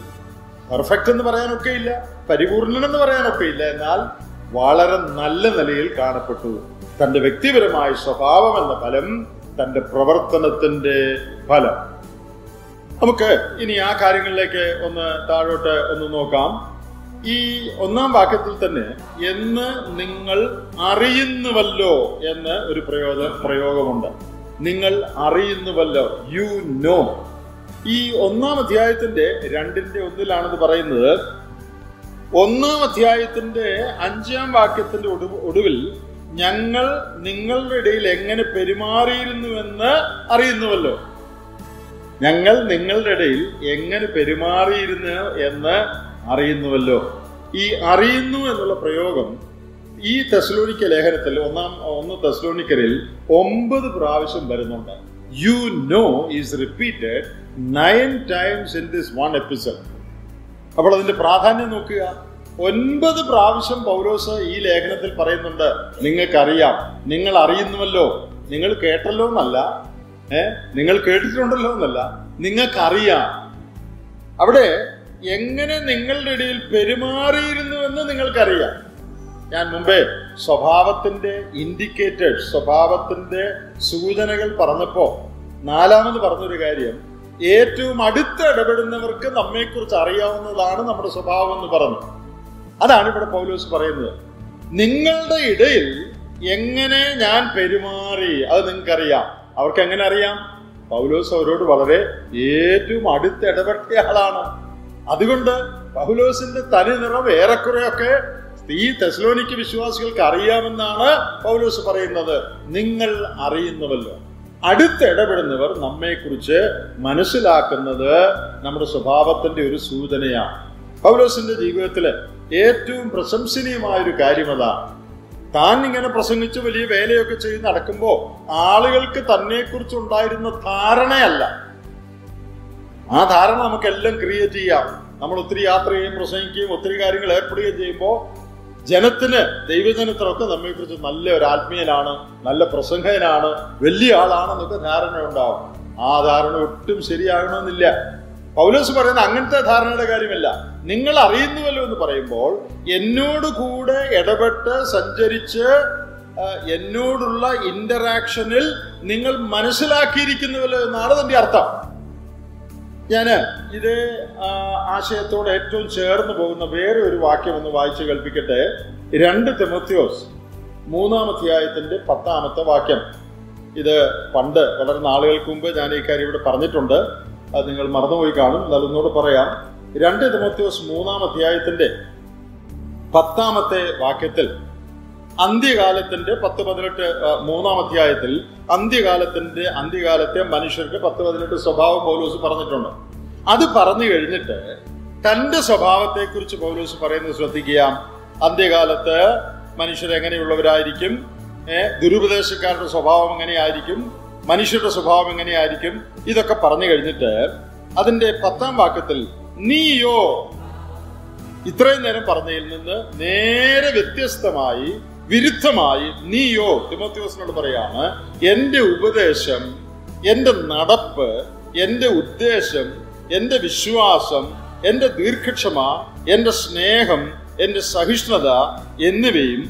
പെർഫെക്റ്റ് എന്ന് പറയാനൊക്കെ ഇല്ല പരിപൂർണനെന്ന് പറയാനൊക്കെ ഇല്ല എന്നാൽ വളരെ നല്ല നിലയിൽ കാണപ്പെട്ടു. തന്റെ വ്യക്തിപരമായ സ്വഭാവം എന്ന ഫലം തന്റെ പ്രവർത്തനത്തിന്റെ ഫലം. നമുക്ക് ഇനി ആ കാര്യങ്ങളിലേക്ക് ഒന്ന് താഴോട്ട് ഒന്ന് നോക്കാം. ഈ ഒന്നാം വാക്യത്തിൽ തന്നെ എന്ന് നിങ്ങൾ അറിയുന്നുവല്ലോ എന്ന് ഒരു പ്രയോഗ പ്രയോഗമുണ്ട്. നിങ്ങൾ അറിയുന്നുവല്ലോ യു നോ ഈ ഒന്നാം അധ്യായത്തിന്റെ രണ്ടിന്റെ ഒന്നിലാണെന്ന് പറയുന്നത് ഒന്നാം അധ്യായത്തിന്റെ അഞ്ചാം വാക്യത്തിന്റെ ഒടുവിൽ ഞങ്ങൾ നിങ്ങളുടെ ഇടയിൽ എങ്ങനെ പെരുമാറിയിരുന്നുവെന്ന് അറിയുന്നുവല്ലോ. ഞങ്ങൾ നിങ്ങളുടെ ഇടയിൽ എങ്ങനെ പെരുമാറിയിരുന്നു എന്ന് അറിയുന്നുവല്ലോ. ഈ അറിയുന്നു എന്നുള്ള പ്രയോഗം ഈ തെസ്ലോണിക്ക ലേഖനത്തിൽ ഒന്നാം ഒന്ന് തെസ്ലോണിക്കരിൽ ഒമ്പത് പ്രാവശ്യം വരുന്നുണ്ട്. You know is repeated nine times in this one episode അപ്പോൾ അതിന്റെ പ്രാധാന്യം നോക്കുക. ഒൻപത് പ്രാവശ്യം പൗലോസ് ഈ ലേഖനത്തിൽ പറയുന്നുണ്ട് നിങ്ങൾക്കറിയാം നിങ്ങൾ അറിയുന്നുവല്ലോ. നിങ്ങൾ കേട്ടല്ലോ എന്നല്ല ഏ? നിങ്ങൾ കേട്ടിട്ടുണ്ടല്ലോ എന്നല്ല നിങ്ങൾക്കറിയാം. അവിടെ എങ്ങനെ നിങ്ങളുടെ ഇടയിൽ പെരുമാറിയിരുന്നുവെന്ന് നിങ്ങൾക്കറിയാം. ഞാൻ മുമ്പേ സ്വഭാവത്തിന്റെ ഇൻഡിക്കേറ്റേഴ്സ് സ്വഭാവത്തിന്റെ സൂചനകൾ പറഞ്ഞപ്പോ നാലാമത് പറഞ്ഞൊരു കാര്യം ഏറ്റവും അടുത്ത് ഇടപെടുന്നവർക്ക് നമ്മെക്കുറിച്ച് അറിയാവുന്നതാണ് നമ്മുടെ സ്വഭാവം എന്ന് പറഞ്ഞു. അതാണ് ഇവിടെ പൗലോസ് പറയുന്നത്. നിങ്ങളുടെ ഇടയിൽ എങ്ങനെ ഞാൻ പെരുമാറി അത് നിങ്ങൾക്കറിയാം. അവർക്ക് എങ്ങനെ അറിയാം? പൗലോസ് അവരോട് വളരെ ഏറ്റവും അടുത്ത് ഇടപെട്ട ആളാണ്. അതുകൊണ്ട് പൗലോസിന്റെ തനി നിറം ഏറെക്കുറെയൊക്കെ ഈ തെസ്ലോനിക്ക് വിശ്വാസികൾക്ക് അറിയാമെന്നാണ് പൗലോസ് പറയുന്നത്. നിങ്ങൾ അറിയുന്നുവല്ലോ. അടുത്ത് ഇടപെടുന്നവർ നമ്മെക്കുറിച്ച് മനസ്സിലാക്കുന്നത് നമ്മുടെ സ്വഭാവത്തിന്റെ ഒരു സൂചനയാണ്. പൗലോസിന്റെ ജീവിതത്തിൽ ഏറ്റവും പ്രശംസനീയമായ ഒരു കാര്യം അതാണ് താൻ ഇങ്ങനെ പ്രസംഗിച്ച് വലിയ വേലയൊക്കെ ചെയ്ത് നടക്കുമ്പോൾ ആളുകൾക്ക് തന്നെക്കുറിച്ച് ഉണ്ടായിരുന്ന ധാരണയല്ല. ആ ധാരണ നമുക്കെല്ലാം ക്രിയേറ്റ് ചെയ്യാം. നമ്മൾ ഒത്തിരി യാത്ര ചെയ്യുകയും പ്രസംഗിക്കുകയും ഒത്തിരി കാര്യങ്ങൾ ഏർപ്പെടുകയും ചെയ്യുമ്പോൾ ജനത്തിന് ദൈവജനത്തിനൊക്കെ നമ്മെക്കുറിച്ച് നല്ല ഒരു ആത്മീയനാണ് നല്ല പ്രസംഗനാണ് വലിയ ആളാണെന്നൊക്കെ ധാരണ ഉണ്ടാവും. ആ ധാരണ ഒട്ടും ശരിയാകണമെന്നില്ല. പൗലോസ് പറയുന്ന അങ്ങനത്തെ ധാരണയുടെ കാര്യമല്ല. നിങ്ങൾ അറിയുന്നുവല്ലോ എന്ന് പറയുമ്പോൾ എന്നോട് കൂടെ ഇടപെട്ട് സഞ്ചരിച്ച് എന്നോടുള്ള ഇന്ററാക്ഷനിൽ നിങ്ങൾ മനസ്സിലാക്കിയിരിക്കുന്നുവല്ലോ എന്നാണ് അർത്ഥം. ഞാൻ ഇതേ ആശയത്തോട് ഏറ്റവും ചേർന്ന് പോകുന്ന വേറെ ഒരു വാക്യം ഒന്ന് വായിച്ചു കേൾപ്പിക്കട്ടെ. രണ്ട് തെമത്യോസ് മൂന്നാമധ്യായത്തിന്റെ പത്താമത്തെ വാക്യം. ഇത് പണ്ട് വളരെ നാളുകൾക്ക് മുമ്പ് ഞാൻ ഈ കാര്യം ഇവിടെ പറഞ്ഞിട്ടുണ്ട്. അത് നിങ്ങൾ മറന്നുപോയി കാണും. എന്നാൽ ഒന്നുകൂടെ പറയാം. രണ്ട് തെമത്യോസ് മൂന്നാം അധ്യായത്തിന്റെ പത്താമത്തെ വാക്യത്തിൽ അന്ത്യകാലത്തിന്റെ പത്ത് പതിനെട്ട് മൂന്നാം അധ്യായത്തിൽ അന്ത്യകാലത്തിന്റെ അന്ത്യകാലത്തെ മനുഷ്യർക്ക് പത്ത് പതിനെട്ട് സ്വഭാവം പൗലോസ് പറഞ്ഞിട്ടുണ്ട്. അത് പറഞ്ഞു കഴിഞ്ഞിട്ട് തന്റെ സ്വഭാവത്തെക്കുറിച്ച് പൗലോസ് പറയുന്നത് ശ്രദ്ധിക്കുക. അന്ത്യകാലത്ത് മനുഷ്യർ എങ്ങനെയുള്ളവരായിരിക്കും? ദുരുപദേശക്കാരുടെ സ്വഭാവം എങ്ങനെയായിരിക്കും? മനുഷ്യരുടെ സ്വഭാവം എങ്ങനെയായിരിക്കും? ഇതൊക്കെ പറഞ്ഞു കഴിഞ്ഞിട്ട് അതിന്റെ പത്താം വാക്യത്തിൽ നീയോ ഇത്രയും നേരം പറഞ്ഞതിൽ നിന്ന് നേരെ വ്യത്യസ്തമായി വിരുദ്ധമായി നീയോ തിമോത്യോസിനോട് പറയാണ് എന്റെ ഉപദേശം എന്റെ നടപ്പ് എന്റെ ഉദ്ദേശം എന്റെ വിശ്വാസം എന്റെ ദീർഘക്ഷമ എന്റെ സ്നേഹം എന്റെ സഹിഷ്ണുത എന്നിവയും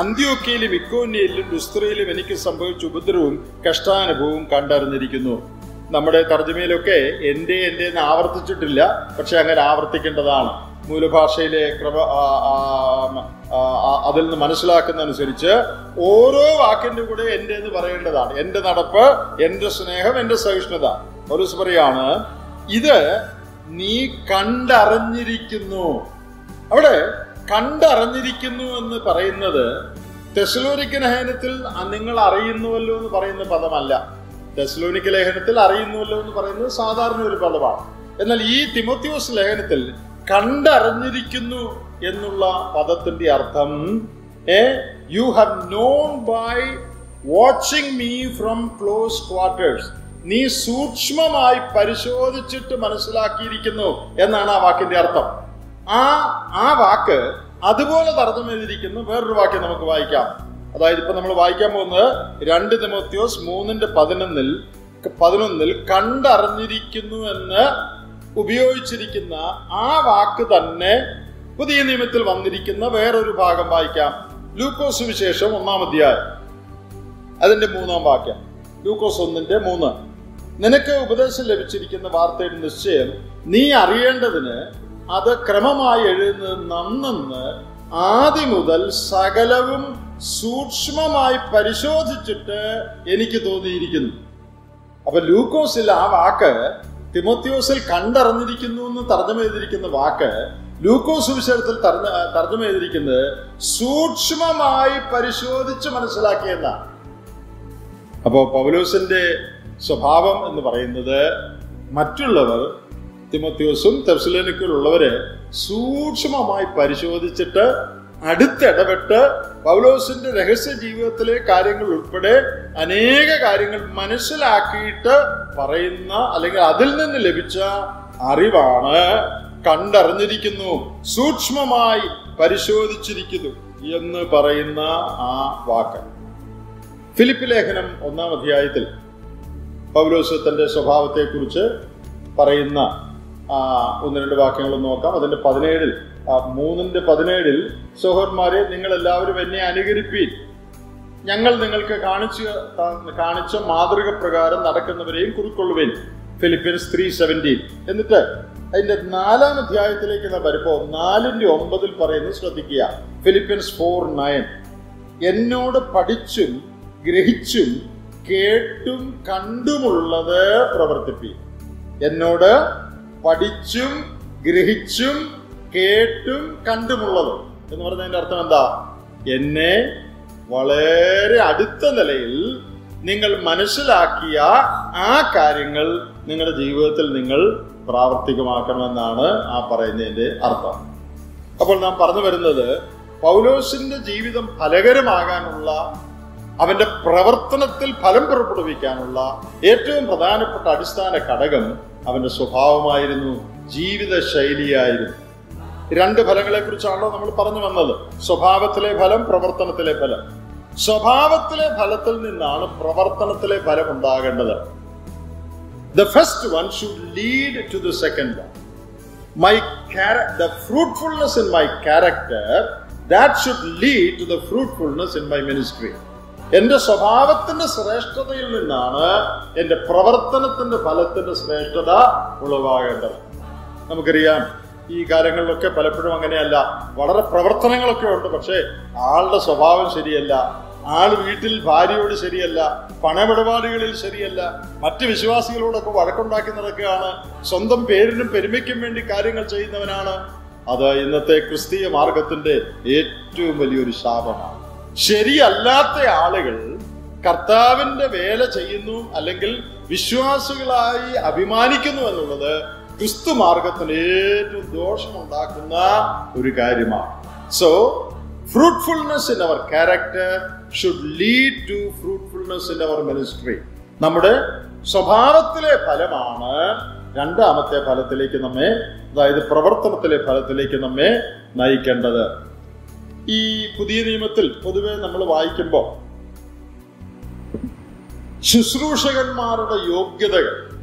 അന്ത്യോക്കയിലും ഇക്കോന്യയിലും ലുസ്ത്രയിലും എനിക്ക് സംഭവിച്ച ഉപദ്രവവും കഷ്ടാനുഭവവും കണ്ടറിഞ്ഞിരിക്കുന്നു. നമ്മുടെ തർജമയിലൊക്കെ എന്റെ എന്റെ എന്ന് ആവർത്തിച്ചിട്ടില്ല പക്ഷെ അങ്ങനെ ആവർത്തിക്കേണ്ടതാണ്. മൂലഭാഷയിലെ ക്രമ അതിൽ നിന്ന് മനസ്സിലാക്കുന്നതനുസരിച്ച് ഓരോ വാക്കിന്റെ കൂടെ എന്റെ എന്ന് പറയേണ്ടതാണ്. എന്റെ നടപ്പ് എന്റെ സ്നേഹം എന്റെ സഹിഷ്ണുത. പോലീസ് പറയാണ് ഇത് നീ കണ്ടറിഞ്ഞിരിക്കുന്നു. അവിടെ കണ്ടറിഞ്ഞിരിക്കുന്നു എന്ന് പറയുന്നത് ടെസ്ലോനിക്ക ലേഖനത്തിൽ നിങ്ങൾ അറിയുന്നുവല്ലോ എന്ന് പറയുന്ന പദമല്ല. ടെസ്ലോനിക്ക ലേഖനത്തിൽ അറിയുന്നുവല്ലോ എന്ന് പറയുന്നത് സാധാരണ ഒരു പദമാണ്. എന്നാൽ ഈ തിമോത്യോസ് ലേഖനത്തിൽ കണ്ടറിഞ്ഞിരിക്കുന്നു എന്നുള്ള പദത്തിന്റെ അർത്ഥം ഏ you have known by watching me from close quarters നീ സൂക്ഷ്മമായി പരിശോധിച്ചിട്ട് മനസ്സിലാക്കിയിരിക്കുന്നു എന്നാണ് ആ വാക്കിന്റെ അർത്ഥം. ആ ആ വാക്ക് അതുപോലെ ചെയ്തിരിക്കുന്ന വേറൊരു വാക്യം നമുക്ക് വായിക്കാം. അതായത് ഇപ്പൊ നമ്മൾ വായിക്കാൻ പോകുന്നത് രണ്ട് തിമോത്യോസ് മൂന്നിന്റെ പതിനൊന്നിൽ പതിനൊന്നിൽ കണ്ടറിഞ്ഞിരിക്കുന്നു എന്ന് ഉപയോഗിച്ചിരിക്കുന്ന ആ വാക്ക് തന്നെ പുതിയ നിയമത്തിൽ വന്നിരിക്കുന്ന വേറൊരു ഭാഗം വായിക്കാം. ലൂക്കോസ് വിശേഷം ഒന്നാം അധ്യായം. അതിന്റെ മൂന്നാം വാക്യം. ലൂക്കോസ് ഒന്നിന്റെ മൂന്ന്. നിനക്ക് ഉപദേശം ലഭിച്ചിരിക്കുന്ന വാർത്തയുടെ നിശ്ചയം നീ അറിയേണ്ടതിന് അത് ക്രമമായി എഴുതുന്നത് നന്നെന്ന് ആദ്യം മുതൽ സകലവും സൂക്ഷ്മമായി പരിശോധിച്ചിട്ട് എനിക്ക് തോന്നിയിരിക്കുന്നു. അപ്പൊ ലൂക്കോസിൽ ആ വാക്ക് തിമോത്യോസിൽ കണ്ടറിഞ്ഞിരിക്കുന്നു എന്ന് തർജമ ചെയ്തിരിക്കുന്ന വാക്ക് ലൂക്കോസ് സുവിശേഷത്തിൽ തർജമ ചെയ്തിരിക്കുന്നത് സൂക്ഷ്മമായി പരിശോധിച്ച് മനസ്സിലാക്കിയെന്നാണ് അപ്പോൾ പൗലോസിന്റെ സ്വഭാവം എന്ന് പറയുന്നത് മറ്റുള്ളവർ തിമോത്യോസും തെർസലേനിക്കലുള്ളവരെ സൂക്ഷ്മമായി പരിശോധിച്ചിട്ട് അടുത്തിടപെട്ട് പൗലോസിന്റെ രഹസ്യ ജീവിതത്തിലെ കാര്യങ്ങൾ ഉൾപ്പെടെ അനേക കാര്യങ്ങൾ മനസ്സിലാക്കിയിട്ട് പറയുന്ന അല്ലെങ്കിൽ അതിൽ നിന്ന് ലഭിച്ച അറിവാണ് കണ്ടറിഞ്ഞിരിക്കുന്നു സൂക്ഷ്മമായി പരിശോധിച്ചിരിക്കുന്നു എന്ന് പറയുന്ന ആ വാക്ക്. ഫിലിപ്പ് ലേഖനം ഒന്നാം അധ്യായത്തിൽ പൗലോസ് തന്റെ സ്വഭാവത്തെക്കുറിച്ച് പറയുന്ന ഒന്ന് രണ്ട് വാക്യങ്ങൾ നോക്കാം. അതിന്റെ പതിനേഴിൽ മൂന്നിന്റെ പതിനേഴിൽ സഹോദരന്മാരെ നിങ്ങൾ എല്ലാവരും എന്നെ അനുകരിപ്പീൻ. ഞങ്ങൾ നിങ്ങൾക്ക് കാണിച്ചു കാണിച്ച മാതൃക പ്രകാരം നടക്കുന്നവരെയും കുറിക്കൊള്ളുവേൻ. ഫിലിപ്പീൻസ് ത്രീ സെവന്റീൻ എന്നിട്ട് അതിന്റെ നാലാം അധ്യായത്തിലേക്ക് നാം വരുമ്പോൾ നാലിന്റെ ഒമ്പതിൽ പറയുന്നത് ശ്രദ്ധിക്കുക. ഫിലിപ്പീൻസ് ഫോർ നയൻ എന്നോട് പഠിച്ചും ഗ്രഹിച്ചും കേട്ടും കണ്ടുമുള്ളത് പ്രവർത്തിപ്പി എന്നോട് പഠിച്ചും ഗ്രഹിച്ചും കേട്ടും കണ്ടുമുള്ളത് എന്ന് പറഞ്ഞതിന്റെ അർത്ഥം എന്താ? എന്നെ വളരെ അടുത്ത നിലയിൽ നിങ്ങൾ മനസ്സിലാക്കിയ ആ കാര്യങ്ങൾ നിങ്ങളുടെ ജീവിതത്തിൽ നിങ്ങൾ പ്രാവർത്തികമാക്കണമെന്നാണ് ആ പറയുന്നതിന്റെ അർത്ഥം. അപ്പോൾ നാം പറഞ്ഞു വരുന്നത് പൗലോസിന്റെ ജീവിതം ഫലകരമാകാനുള്ള അവന്റെ പ്രവർത്തനത്തിൽ ഫലം പുറപ്പെടുവിക്കാനുള്ള ഏറ്റവും പ്രധാനപ്പെട്ട അടിസ്ഥാന ഘടകം അവന്റെ സ്വഭാവമായിരുന്നു ജീവിത ശൈലിയായിരുന്നു രണ്ട് ഫലങ്ങളെ കുറിച്ചാണല്ലോ നമ്മൾ പറഞ്ഞു വന്നത്? സ്വഭാവത്തിലെ ഫലം പ്രവർത്തനത്തിലെ ഫലം. സ്വഭാവത്തിലെ ഫലത്തിൽ നിന്നാണ് പ്രവർത്തനത്തിലെ ഫലം ഉണ്ടാകേണ്ടത്. The first one should lead to the second one my fruitfulness in my character that should lead to the fruitfulness in my ministry. എന്റെ സ്വഭാവത്തിന്റെ ശ്രേഷ്ഠതയിൽ നിന്നാണ് എന്റെ പ്രവർത്തനത്തിന്റെ ഫലത്തിന്റെ ശ്രേഷ്ഠത ഉളവാകേണ്ടത്. നമുക്കറിയാം ഈ കാര്യങ്ങളിലൊക്കെ പലപ്പോഴും അങ്ങനെയല്ല. വളരെ പ്രവർത്തനങ്ങളൊക്കെ ഉണ്ട്. പക്ഷേ ആളുടെ സ്വഭാവം ശരിയല്ല. ആൾ വീട്ടിൽ ഭാര്യയോട് ശരിയല്ല. പണമിടപാടുകളിൽ ശരിയല്ല. മറ്റ് വിശ്വാസികളോടൊക്കെ വഴക്കുണ്ടാക്കി നടക്കുകയാണ് സ്വന്തം പേരിനും പെരുമയ്ക്കും വേണ്ടി കാര്യങ്ങൾ ചെയ്യുന്നവനാണ്. അത് ഇന്നത്തെ ക്രിസ്തീയ മാർഗത്തിന്റെ ഏറ്റവും വലിയൊരു ശാപമാണ്. ശരിയല്ലാത്ത ആളുകൾ കർത്താവിന്റെ വേല ചെയ്യുന്നു അല്ലെങ്കിൽ വിശ്വാസികളായി അഭിമാനിക്കുന്നു എന്നുള്ളത് ക്രിസ്തു മാർഗത്തിന് ഏറ്റവും ദോഷമുണ്ടാക്കുന്ന ഒരു കാര്യമാണ്. So fruitfulness in our character should lead to fruitfulness in our ministry നമ്മുടെ സ്വഭാവത്തിലെ ഫലമാണ് രണ്ടാമത്തെ ഫലത്തിലേക്ക് നമ്മെ അതായത് പ്രവർത്തനത്തിലെ ഫലത്തിലേക്ക് നമ്മെ നയിക്കേണ്ടത്. ഈ പുതിയ നിയമത്തിൽ പൊതുവെ നമ്മൾ വായിക്കുമ്പോൾ ശുശ്രൂഷകന്മാരുടെ യോഗ്യതകൾ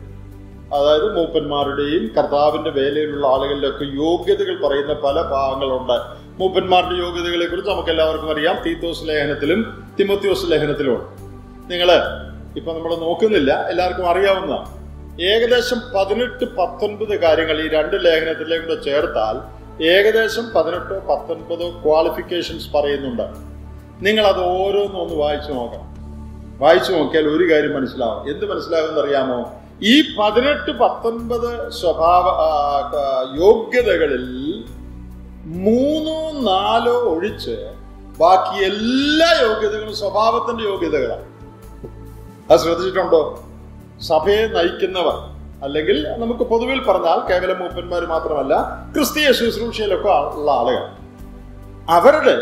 അതായത് മൂപ്പന്മാരുടെയും കർത്താവിന്റെ വേലയിലുള്ള ആളുകളിലൊക്കെ യോഗ്യതകൾ പറയുന്ന പല ഭാഗങ്ങളുണ്ട്. മൂപ്പന്മാരുടെ യോഗ്യതകളെ കുറിച്ച് നമുക്ക് എല്ലാവർക്കും അറിയാം. തീത്തോസ് ലേഖനത്തിലും തിമത്യോസ് ലേഖനത്തിലും നിങ്ങൾ ഇപ്പൊ നമ്മൾ നോക്കുന്നില്ല. എല്ലാവർക്കും അറിയാവുന്നതാണ് ഏകദേശം പതിനെട്ട് പത്തൊൻപത് കാര്യങ്ങൾ ഈ രണ്ട് ലേഖനത്തിലേ കൂടെ ചേർത്താൽ ഏകദേശം പതിനെട്ടോ പത്തൊൻപതോ ക്വാളിഫിക്കേഷൻസ് പറയുന്നുണ്ട്. നിങ്ങൾ അത് ഓരോന്നും ഒന്ന് വായിച്ചു നോക്കണം. വായിച്ചു നോക്കിയാൽ ഒരു കാര്യം മനസ്സിലാവും. എന്ത് മനസ്സിലാകുമെന്ന് അറിയാമോ? ഈ പതിനെട്ട് പത്തൊൻപത് സ്വഭാവ യോഗ്യതകളിൽ മൂന്നോ നാലോ ഒഴിച്ച് ബാക്കി എല്ലാ യോഗ്യതകളും സ്വഭാവത്തിന്റെ യോഗ്യതകളാണ്. അത് ശ്രദ്ധിച്ചിട്ടുണ്ടോ? സഭയെ നയിക്കുന്നവർ അല്ലെങ്കിൽ നമുക്ക് പൊതുവിൽ പറഞ്ഞാൽ കേവലം മൂപ്പന്മാർ മാത്രമല്ല ക്രിസ്തീയ ശുശ്രൂഷയിലൊക്കെ ഉള്ള ആളുകൾ. അവരുടെ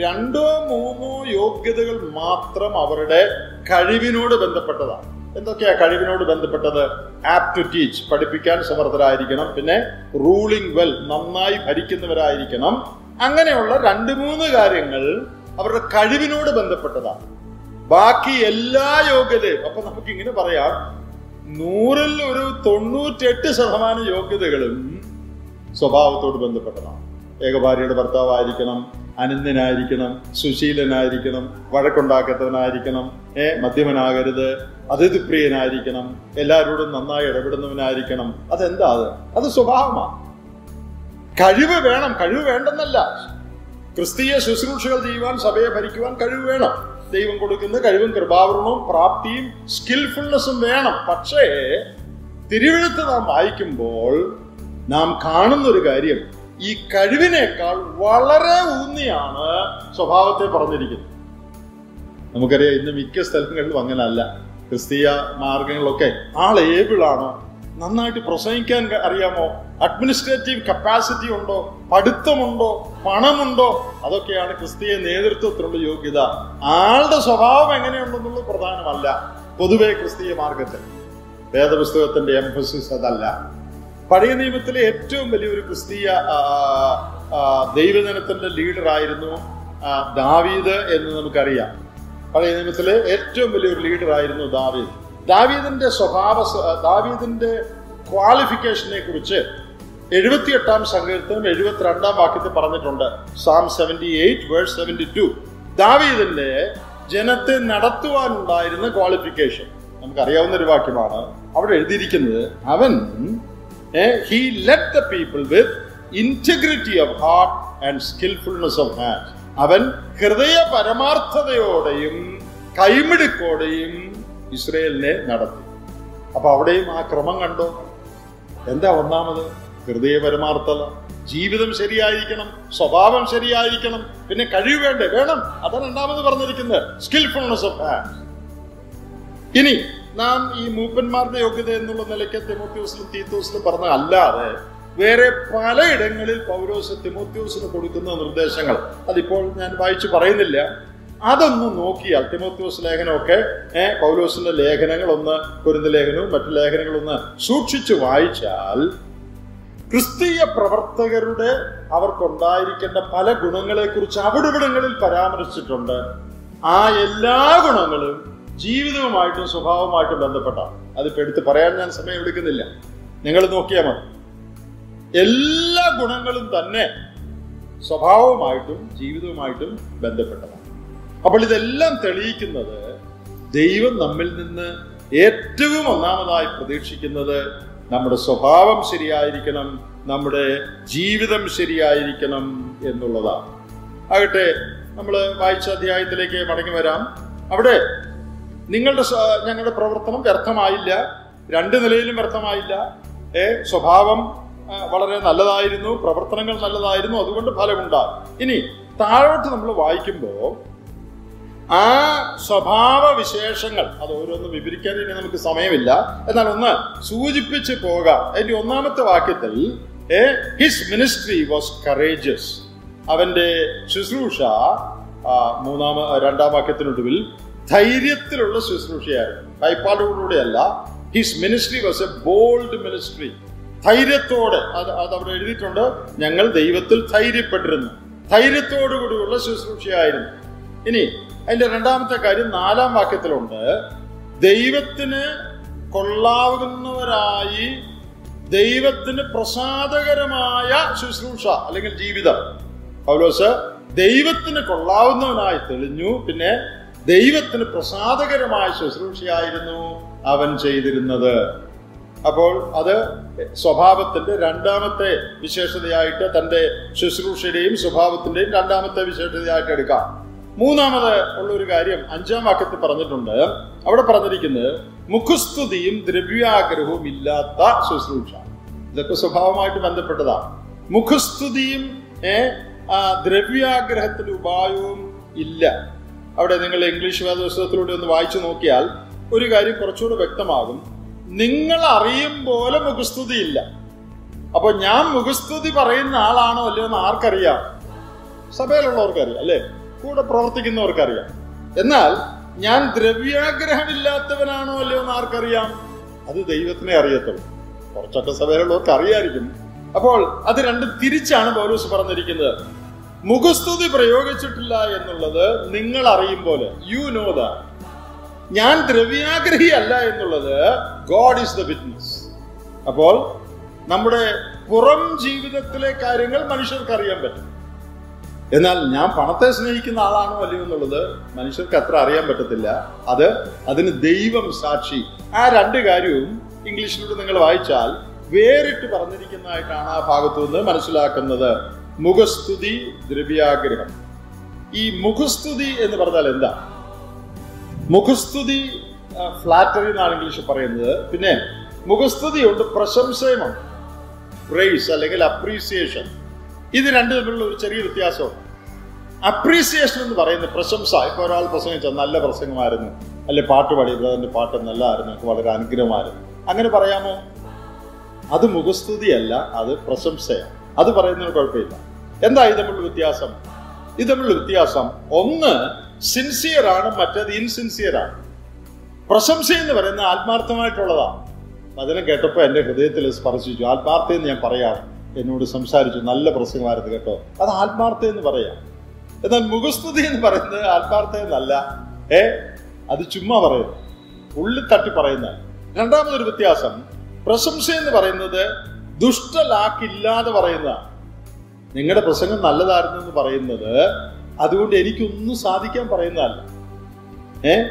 രണ്ടോ മൂന്നോ യോഗ്യതകൾ മാത്രം അവരുടെ കഴിവിനോട് ബന്ധപ്പെട്ടതാണ്. എന്തൊക്കെയാ കഴിവിനോട് ബന്ധപ്പെട്ടത്? ആപ് ടു ടീച്ച് പഠിപ്പിക്കാൻ സമർത്ഥരായിരിക്കണം. പിന്നെ റൂളിംഗ് വെൽ നന്നായി ഭരിക്കുന്നവരായിരിക്കണം. അങ്ങനെയുള്ള രണ്ട് മൂന്ന് കാര്യങ്ങൾ അവരുടെ കഴിവിനോട് ബന്ധപ്പെട്ടതാണ്. ബാക്കി എല്ലാ യോഗ്യതയും അപ്പൊ നമുക്ക് ഇങ്ങനെ പറയാം. നൂറിൽ ഒരു തൊണ്ണൂറ്റെട്ട് ശതമാനം യോഗ്യതകളും സ്വഭാവത്തോട് ബന്ധപ്പെട്ടതാണ്. ഏകഭാര്യയുടെ ഭർത്താവായിരിക്കണം. അനന്യനായിരിക്കണം സുശീലനായിരിക്കണം വഴക്കുണ്ടാക്കത്തവനായിരിക്കണം ഏ മദ്യമനാകരുത് അതിഥിപ്രിയനായിരിക്കണം എല്ലാവരോടും നന്നായി ഇടപെടുന്നവനായിരിക്കണം. അതെന്താ അത്? അത് സ്വഭാവമാണ് കഴിവ് വേണം കഴിവ് വേണ്ടെന്നല്ല. ക്രിസ്തീയ ശുശ്രൂഷകൾ ചെയ്യുവാൻ സഭയെ ഭരിക്കുവാൻ കഴിവ് വേണം. ദൈവം കൊടുക്കുന്ന കഴിവും കൃപാവരണവും പ്രാപ്തിയും സ്കിൽഫുൾനെസ്സും വേണം. പക്ഷേ തിരുവഴുത്ത് നാം വായിക്കുമ്പോൾ നാം കാണുന്നൊരു കാര്യം ഈ കഴിവിനേക്കാൾ വളരെ ഊന്നിയാണ് സ്വഭാവത്തെ പറഞ്ഞിരിക്കുന്നത്. നമുക്കറിയാം ഇന്ന് മിക്ക സ്ഥലങ്ങളിലും അങ്ങനല്ല. ക്രിസ്തീയ മാർഗങ്ങളിലൊക്കെ ആൾ ഏബിളാണോ. നന്നായിട്ട് പ്രസംഗിക്കാൻ അറിയാമോ? അഡ്മിനിസ്ട്രേറ്റീവ് കപ്പാസിറ്റി ഉണ്ടോ? പഠിത്തമുണ്ടോ? പണമുണ്ടോ? അതൊക്കെയാണ് ക്രിസ്തീയ നേതൃത്വത്തിനുള്ള യോഗ്യത. ആളുടെ സ്വഭാവം എങ്ങനെയുണ്ടെന്നുള്ളത് പ്രധാനമല്ല. പൊതുവെ ക്രിസ്തീയ മാർഗത്തിൽ. വേദപുസ്തകത്തിന്റെ എംഫസിസ് അതല്ല. പഴയ നിയമത്തിലെ ഏറ്റവും വലിയൊരു ക്രിസ്തീയ ദൈവജനത്തിന്റെ ലീഡറായിരുന്നു ദാവീദ് എന്ന് നമുക്കറിയാം. പഴയ നിയമത്തിലെ ഏറ്റവും വലിയൊരു ലീഡറായിരുന്നു ദാവീദ്. ദാവീദിന്റെ സ്വഭാവ ദാവീദിന്റെ ക്വാളിഫിക്കേഷനെ കുറിച്ച് എഴുപത്തിയെട്ടാം സങ്കീർത്തനം എഴുപത്തിരണ്ടാം വാക്യത്തിൽ പറഞ്ഞിട്ടുണ്ട്. Psalm seventy eight verse seventy two ദാവീദിന്റെ ജനത്തെ നടത്തുവാനുണ്ടായിരുന്ന ക്വാളിഫിക്കേഷൻ നമുക്കറിയാവുന്ന ഒരു വാക്യമാണ്. അവിടെ എഴുതിയിരിക്കുന്നത് അവൻ he led the people with integrity of heart and skilfulness of hand അവൻ ഹൃദയ പരമാർത്ഥതയോടെയും കൈമിടുക്കോടെയും ഇസ്രയേലിനെ നടത്തി. അപ്പൊ അവിടെയും ആ ക്രമം കണ്ടോ? എന്താ ഒന്നാമത്? ഹൃദയ പരമാർത്ഥത ജീവിതം ശരിയായിരിക്കണം സ്വഭാവം ശരിയായിരിക്കണം പിന്നെ കഴിവ് വേണ്ടേ? വേണം. അതാണ് രണ്ടാമത് പറഞ്ഞിരിക്കുന്നത്. സ്കിൽഫുൾനെസ് ഓഫ് ഹാൻഡ് ഇനി നാം ഈ മൂപ്പന്മാരുടെ യോഗ്യത എന്നുള്ള നിലയ്ക്ക് തിമോത്യോസിലും തീത്തോസിലും പറഞ്ഞ അല്ലാതെ വേറെ പലയിടങ്ങളിൽ പൗരോസ് തിമോത്യോസിന് കൊടുക്കുന്ന നിർദ്ദേശങ്ങൾ അതിപ്പോൾ ഞാൻ വായിച്ചു പറയുന്നില്ല. അതൊന്ന് നോക്കിയാൽ തിമോത്യോസ് ലേഖനമൊക്കെ ഏഹ് പൗലോസിന്റെ ലേഖനങ്ങൾ ഒന്ന് കുരുന്ന ലേഖനവും മറ്റു ലേഖനങ്ങളൊന്ന് സൂക്ഷിച്ചു വായിച്ചാൽ ക്രിസ്തീയ പ്രവർത്തകരുടെ അവർക്കുണ്ടായിരിക്കേണ്ട പല ഗുണങ്ങളെക്കുറിച്ച് അവിടിവിടങ്ങളിൽ പരാമർശിച്ചിട്ടുണ്ട്. ആ എല്ലാ ഗുണങ്ങളും ജീവിതവുമായിട്ടും സ്വഭാവവുമായിട്ടും ബന്ധപ്പെട്ടാണ് അതിപ്പോ എടുത്ത് പറയാൻ ഞാൻ സമയം എടുക്കുന്നില്ല. നിങ്ങൾ നോക്കിയാൽ മതി. എല്ലാ ഗുണങ്ങളും തന്നെ സ്വഭാവവുമായിട്ടും ജീവിതവുമായിട്ടും ബന്ധപ്പെട്ടതാണ്. അപ്പോൾ ഇതെല്ലാം തെളിയിക്കുന്നത് ദൈവം നമ്മിൽ നിന്ന് ഏറ്റവും ഒന്നാമതായി പ്രതീക്ഷിക്കുന്നത് നമ്മുടെ സ്വഭാവം ശരിയായിരിക്കണം നമ്മുടെ ജീവിതം ശരിയായിരിക്കണം എന്നുള്ളതാണ്. ആകട്ടെ നമ്മൾ വായിച്ച അധ്യായത്തിലേക്ക് മടങ്ങി വരാം. അവിടെ നിങ്ങളുടെ ഞങ്ങളുടെ പ്രവർത്തനം വ്യർത്ഥമായില്ല. രണ്ട് നിലയിലും വ്യർത്ഥമായില്ല. ഏ സ്വഭാവം വളരെ നല്ലതായിരുന്നു. പ്രവർത്തനങ്ങൾ നല്ലതായിരുന്നു. അതുകൊണ്ട് ഫലമുണ്ടാകും ഇനി താഴോട്ട് നമ്മൾ വായിക്കുമ്പോൾ ആ സ്വഭാവ വിശേഷങ്ങൾ അത് ഓരോന്നും വിവരിക്കാൻ ഇനി നമുക്ക് സമയമില്ല. എന്നാൽ ഒന്ന് സൂചിപ്പിച്ച് പോകാം. അതിന്റെ ഒന്നാമത്തെ വാക്യത്തിൽ ഹിസ് മിനിസ്ട്രി വാസ് കറേജസ് അവന്റെ ശുശ്രൂഷ മൂന്നാമ രണ്ടാം വാക്യത്തിനൊടുവിൽ ധൈര്യത്തിലുള്ള ശുശ്രൂഷയായിരുന്നു. കൈപ്പാടുകളിലൂടെയല്ല. His ministry was a bold ministry ധൈര്യത്തോടെ അത് അത് അവിടെ എഴുതിയിട്ടുണ്ട് ഞങ്ങൾ ദൈവത്തിൽ ധൈര്യപ്പെട്ടിരുന്നു. ധൈര്യത്തോടു കൂടിയുള്ള ശുശ്രൂഷയായിരുന്നു. ഇനി അതിന്റെ രണ്ടാമത്തെ കാര്യം നാലാം വാക്യത്തിലുണ്ട്. ദൈവത്തിന് കൊള്ളാവുന്നവരായി ദൈവത്തിന് പ്രസാദകരമായ ശുശ്രൂഷ അല്ലെങ്കിൽ ജീവിതം. പൗലോസ് ദൈവത്തിന് കൊള്ളാവുന്നവനായി തെളിഞ്ഞു. പിന്നെ ദൈവത്തിന് പ്രസാദകരമായ ശുശ്രൂഷയായിരുന്നു അവൻ ചെയ്തിരുന്നത്. അപ്പോൾ അത് സ്വഭാവത്തിന്റെ രണ്ടാമത്തെ വിശേഷതയായിട്ട് തന്റെ ശുശ്രൂഷയുടെയും സ്വഭാവത്തിന്റെയും രണ്ടാമത്തെ വിശേഷതയായിട്ട് എടുക്കാം. മൂന്നാമത് ഉള്ള ഒരു കാര്യം അഞ്ചാം വാക്യത്തിൽ പറഞ്ഞിട്ടുണ്ട്. അവിടെ പറഞ്ഞിരിക്കുന്നത് മുഖസ്തുതിയും ദ്രവ്യാഗ്രഹവും ഇല്ലാത്ത ശുശ്രൂഷ. ഇതൊക്കെ സ്വഭാവമായിട്ട് ബന്ധപ്പെട്ടതാണ്. മുഖസ്തുതിയും ദ്രവ്യാഗ്രഹത്തിന് ഉപായവും ഇല്ല. അവിടെ നിങ്ങൾ ഇംഗ്ലീഷ് വേദപുസ്തകത്തിലൂടെ ഒന്ന് വായിച്ചു നോക്കിയാൽ ഒരു കാര്യം കുറച്ചുകൂടെ വ്യക്തമാകും. നിങ്ങൾ അറിയും പോലെ മുഖസ്തുതി ഇല്ല. അപ്പൊ ഞാൻ മുഖസ്തുതി പറയുന്ന ആളാണോ അല്ലയോ എന്ന് ആർക്കറിയാം? സഭയിലുള്ളവർക്കറിയാം അല്ലേ? കൂടെ പ്രവർത്തിക്കുന്നവർക്കറിയാം. എന്നാൽ ഞാൻ ദ്രവ്യാഗ്രഹമില്ലാത്തവനാണോ അല്ലയോ എന്ന് ആർക്കറിയാം? അത് ദൈവത്തിനെ അറിയത്തുള്ളൂ. കുറച്ചൊക്കെ സഭയിലുള്ളവർക്ക് അറിയായിരിക്കും. അപ്പോൾ അത് രണ്ടും തിരിച്ചാണ് പൗലൂസ് പറഞ്ഞിരിക്കുന്നത്. മുഖസ്തുതി പ്രയോഗിച്ചിട്ടില്ല എന്നുള്ളത് നിങ്ങൾ അറിയും പോലെ. യു നോ ദ ഞാൻ ദ്രവ്യാഗ്രഹി അല്ല എന്നുള്ളത് ഗോഡ് ഈസ് ദ വിറ്റ്നസ് അപ്പോൾ നമ്മുടെ പുറം ജീവിതത്തിലെ കാര്യങ്ങൾ മനുഷ്യർക്ക് അറിയാൻ പറ്റും. എന്നാൽ ഞാൻ പണത്തെ സ്നേഹിക്കുന്ന ആളാണോ അല്ലയോ എന്നുള്ളത് മനുഷ്യർക്ക് അത്ര അറിയാൻ പറ്റത്തില്ല. അത് അതിന് ദൈവം സാക്ഷി. ആ രണ്ട് കാര്യവും ഇംഗ്ലീഷിലൂടെ നിങ്ങൾ വായിച്ചാൽ വേറിട്ട് പറഞ്ഞിരിക്കുന്നതായിട്ടാണ് ആ ഭാഗത്തു നിന്ന് മനസ്സിലാക്കുന്നത്. മുഖസ്തുതി ദ്രവ്യാഗ്രഹം. ഈ മുഖസ്തുതി എന്ന് പറഞ്ഞാൽ എന്താ? മുഖസ്തുതി ഫ്ലാറ്ററി എന്നാണ് ഇംഗ്ലീഷ് പറയുന്നത്. പിന്നെ മുഖസ്തുതിയുണ്ട് പ്രശംസയുമുണ്ട് പ്രൈസ് അല്ലെങ്കിൽ അപ്രീസിയേഷൻ ഇത് രണ്ടു തമ്മിലുള്ള ഒരു ചെറിയ വ്യത്യാസമുണ്ട് അപ്രീസിയേഷൻ എന്ന് പറയുന്നത് പ്രശംസ. ഇപ്പൊ ഒരാൾ പ്രസംഗിച്ച നല്ല പ്രസംഗമായിരുന്നു. അല്ലെ പാട്ട് പാടി ബ്രദറിന്റെ പാട്ട് നല്ലതായിരുന്നു എനിക്ക് വളരെ അനുഗ്രഹമായിരുന്നു. അങ്ങനെ പറയാമോ? അത് മുഖസ്തുതിയല്ല അത് പ്രശംസയാണ്. അത് പറയുന്നതിന് കുഴപ്പമില്ല. എന്താ ഇത് വ്യത്യാസം? ഇത് വ്യത്യാസം ഒന്ന് സിൻസിയർ ആണ് മറ്റേത് ഇൻസിൻസിയർ ആണ്. പ്രശംസ എന്ന് പറയുന്നത് ആത്മാർത്ഥമായിട്ടുള്ളതാണ് വചനം കേട്ടപ്പോൾ എന്റെ ഹൃദയത്തിൽ സ്പർശിച്ചു. ആത്മാർത്ഥയെന്ന് ഞാൻ പറയാം. എന്നോട് സംസാരിച്ചു. നല്ല പ്രസംഗമായിരുന്നു കേട്ടോ. അത് ആത്മാർത്ഥ എന്ന് പറയാം. എന്നാൽ മുഖസ്തുതി എന്ന് പറയുന്നത് ആത്മാർത്ഥ എന്നല്ല. ഏ? അത് ചുമ്മാ പറയുന്നു. ഉള്ളിൽ തട്ടി പറയുന്ന രണ്ടാമതൊരു വ്യത്യാസം പ്രശംസ എന്ന് പറയുന്നത് ദുഷ്ടലാക്കില്ലാതെ പറയുന്ന നിങ്ങളുടെ പ്രസംഗം നല്ലതായിരുന്നു എന്ന് പറയുന്നത് അതുകൊണ്ട് എനിക്കൊന്നും സാധിക്കാൻ പറയുന്നതല്ല. ഏ?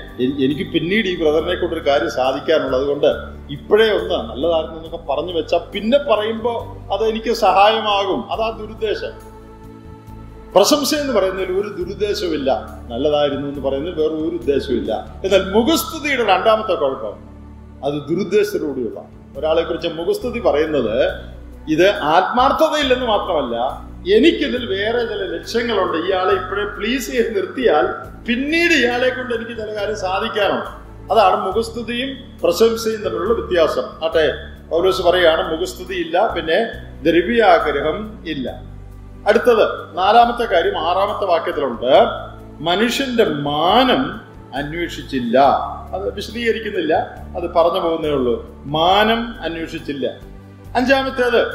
എനിക്ക് പിന്നീട് ഈ ബ്രദറിനെ കൊണ്ടൊരു കാര്യം സാധിക്കാനുള്ളത് അതുകൊണ്ട് ഇപ്പോഴേ ഒന്ന് നല്ലതായിരുന്നു എന്നൊക്കെ പറഞ്ഞു വെച്ചാൽ പിന്നെ പറയുമ്പോൾ അത് എനിക്ക് സഹായമാകും. അതാ ദുരുദ്ദേശം. പ്രശംസ എന്ന് പറയുന്നതിൽ ഒരു ദുരുദ്ദേശമില്ല നല്ലതായിരുന്നു എന്ന് പറയുന്നതിൽ വേറെ ഒരു ഉദ്ദേശമില്ല എന്നാൽ മുഖസ്തുതിയുടെ രണ്ടാമത്തെ കുഴപ്പം അത് ദുരുദ്ദേശത്തോടുകൂടിയുള്ള ഒരാളെ കുറിച്ച് മുഖസ്തുതി പറയുന്നത് ഇത് ആത്മാർത്ഥതയില്ലെന്ന് മാത്രമല്ല എനിക്കിതിൽ വേറെ ചില ലക്ഷ്യങ്ങളുണ്ട്. ഇയാളെ ഇപ്പോഴേ പ്ലീസ് ചെയ്ത് നിർത്തിയാൽ പിന്നീട് ഇയാളെ കൊണ്ട് എനിക്ക് ചില കാര്യം സാധിക്കാനുണ്ട് അതാണ് മുഖസ്തുതിയും പ്രശംസയും തമ്മിലുള്ള വ്യത്യാസം. ആട്ടെ പൗലോസ് പറയുകയാണ് മുഖസ്തുതി ഇല്ല പിന്നെ ദ്രവ്യാഗ്രഹം ഇല്ല. അടുത്തത് നാലാമത്തെ കാര്യം ആറാമത്തെ വാക്യത്തിലുണ്ട് മനുഷ്യന്റെ മാനം അന്വേഷിച്ചില്ല. അത് വിശദീകരിക്കുന്നില്ല. അത് പറഞ്ഞു പോകുന്നേ ഉള്ളൂ. മാനം അന്വേഷിച്ചില്ല. അഞ്ചാമത്തേത്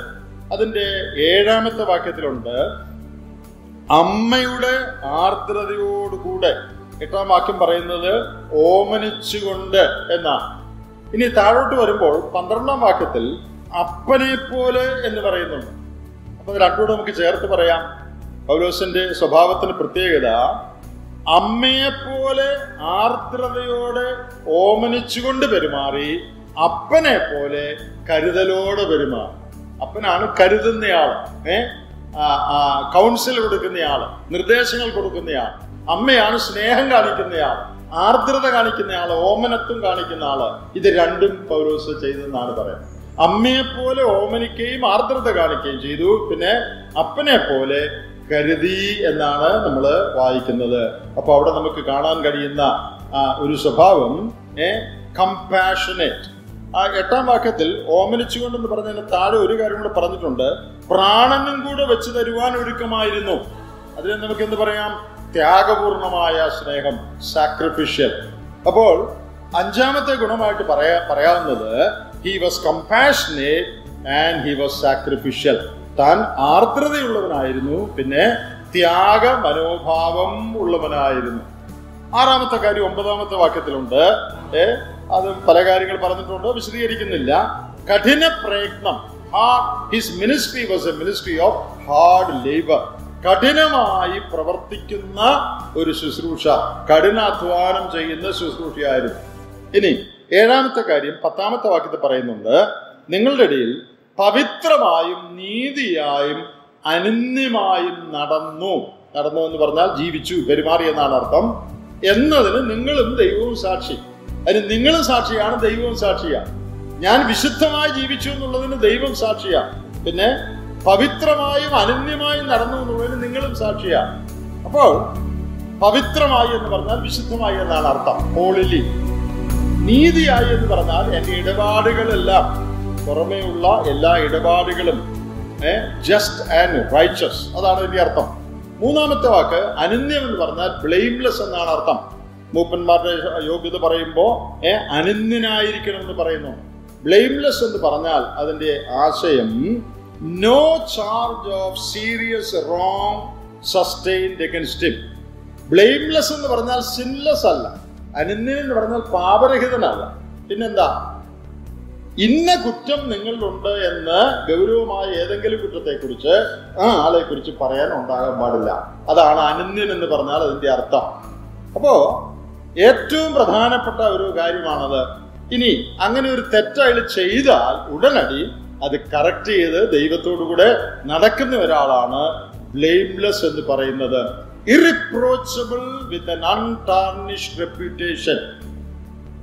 അതിന്റെ ഏഴാമത്തെ വാക്യത്തിലുണ്ട്. അമ്മയുടെ ആർദ്രതയോടുകൂടെ. എട്ടാം വാക്യം പറയുന്നത് ഓമനിച്ചുകൊണ്ട് എന്നാണ് ഇനി താഴോട്ട് വരുമ്പോൾ പന്ത്രണ്ടാം വാക്യത്തിൽ അപ്പനെ പോലെ എന്ന് പറയുന്നുണ്ട്. അപ്പൊ രണ്ടുകൂടെ നമുക്ക് ചേർത്ത് പറയാം. പൗലോസിന്റെ സ്വഭാവത്തിന് പ്രത്യേകത അമ്മയെപ്പോലെ ആർദ്രതയോടെ ഓമനിച്ചുകൊണ്ട് പെരുമാറി അപ്പനെ പോലെ കരുതലോടെ പെരുമാറി. അപ്പനാണ് കരുതുന്നയാൾ ഏ? കൗൺസിൽ കൊടുക്കുന്നയാൾ നിർദ്ദേശങ്ങൾ കൊടുക്കുന്നയാൾ. അമ്മയാണ് സ്നേഹം കാണിക്കുന്നയാൾ ആർദ്രത കാണിക്കുന്നയാൾ ഓമനത്വം കാണിക്കുന്ന ആൾ ഇത് രണ്ടും പൗരോസ് ചെയ്തെന്നാണ് പറയുന്നത്. അമ്മയെപ്പോലെ ഓമനിക്കുകയും ആർദ്രത കാണിക്കുകയും ചെയ്തു. പിന്നെ അപ്പനെ പോലെ കരുതി എന്നാണ് നമ്മൾ വായിക്കുന്നത്. അപ്പൊ അവിടെ നമുക്ക് കാണാൻ കഴിയുന്ന ഒരു സ്വഭാവം കമ്പാഷനേറ്റ് ആ എട്ടാം വാക്യത്തിൽ ഓമനിച്ചുകൊണ്ടെന്ന് പറഞ്ഞതിന് താഴെ ഒരു കാര്യം കൂടെ പറഞ്ഞിട്ടുണ്ട്. പ്രാണനും കൂടെ വെച്ച് തരുവാൻ ഒരുക്കമായിരുന്നു. അതിനെ നമുക്ക് എന്ത് പറയാം? ത്യാഗപൂർണമായ സ്നേഹം സാക്രിഫിഷ്യൽ അപ്പോൾ അഞ്ചാമത്തെ ഗുണമായിട്ട് പറയാ പറയാവുന്നത് he was compassionate and he was sacrificial താൻ ആർദ്രതയുള്ളവനായിരുന്നു. പിന്നെ ത്യാഗ മനോഭാവം ഉള്ളവനായിരുന്നു. ആറാമത്തെ കാര്യം ഒമ്പതാമത്തെ വാക്യത്തിലുണ്ട്. ഏ അത് പല കാര്യങ്ങൾ പറഞ്ഞിട്ടുണ്ട് വിശദീകരിക്കുന്നില്ല. കഠിന പ്രയത്നം. His ministry was a ministry of hard labour കഠിനമായി പ്രവർത്തിക്കുന്ന ഒരു ശുശ്രൂഷ കഠിനാധ്വാനം ചെയ്യുന്ന ശുശ്രൂഷയായിരുന്നു. ഇനി ഏഴാമത്തെ കാര്യം പത്താമത്തെ വാക്യത്തിൽ പറയുന്നുണ്ട്. നിങ്ങളുടെ ഇടയിൽ പവിത്രമായും നീതിയായും അനന്യമായും നടന്നു. നടന്നു എന്ന് പറഞ്ഞാൽ ജീവിച്ചു പെരുമാറി എന്നാണ് അർത്ഥം. എന്നതിന് നിങ്ങളും ദൈവവും സാക്ഷി. അതിന് നിങ്ങളും സാക്ഷിയാണ് ദൈവവും സാക്ഷിയാണ് ഞാൻ വിശുദ്ധമായി ജീവിച്ചു എന്നുള്ളതിന് ദൈവം സാക്ഷിയാണ് പിന്നെ പവിത്രമായും അനന്യമായും നടന്നു എന്നുള്ളതിന് നിങ്ങളും സാക്ഷിയാണ് അപ്പോൾ പവിത്രമായി എന്ന് പറഞ്ഞാൽ വിശുദ്ധമായി എന്നാണ് അർത്ഥം. ഹോളിലി നീതിയായി എന്ന് പറഞ്ഞാൽ എന്റെ ഇടപാടുകളെല്ലാം പുറമേയുള്ള എല്ലാ ഇടപാടുകളും ജസ്റ്റ് ആൻഡ് റൈച്ചസ് അതാണ് ഇതിന്റെ അർത്ഥം. മൂന്നാമത്തെ വാക്ക് അനന്യം എന്ന് പറഞ്ഞാൽ ബ്ലെയിംലെസ് എന്നാണ് അർത്ഥം. മൂപ്പന്മാരുടെ യോഗ്യത പറയുമ്പോൾ ഏ അനന്യനായിരിക്കണം എന്ന് പറയുന്നു. ബ്ലെയിംലെസ് എന്ന് പറഞ്ഞാൽ അതിന്റെ ആശയം no charge of serious wrong sustained against him blameless എന്ന് പറഞ്ഞാൽ സിൻലെസ് അല്ല. അനന്യൻ എന്ന് പറഞ്ഞാൽ പാപരഹിതനല്ല. പിന്നെന്താ? ഇന്ന കുറ്റം നിങ്ങളിലുണ്ട് എന്ന് ഗൗരവമായ ഏതെങ്കിലും കുറ്റത്തെക്കുറിച്ച് ആ ആളെ കുറിച്ച് പറയാൻ ഉണ്ടാകാൻ പാടില്ല. അതാണ് അനന്യൻ എന്ന് പറഞ്ഞാൽ അതിന്റെ അർത്ഥം. അപ്പോ ഏറ്റവും പ്രധാനപ്പെട്ട ഒരു കാര്യമാണത്. ഇനി അങ്ങനെ ഒരു തെറ്റയാൾ ചെയ്താൽ ഉടനടി അത് കറക്റ്റ് ചെയ്ത് ദൈവത്തോടുകൂടെ നടക്കുന്ന ഒരാളാണ് ബ്ലെയിംലെസ് എന്ന് പറയുന്നത്. ഇറിപ്രോച്ചബിൾ വിത്ത് അൺ അൺടാർണിഷ് റെപ്യൂട്ടേഷൻ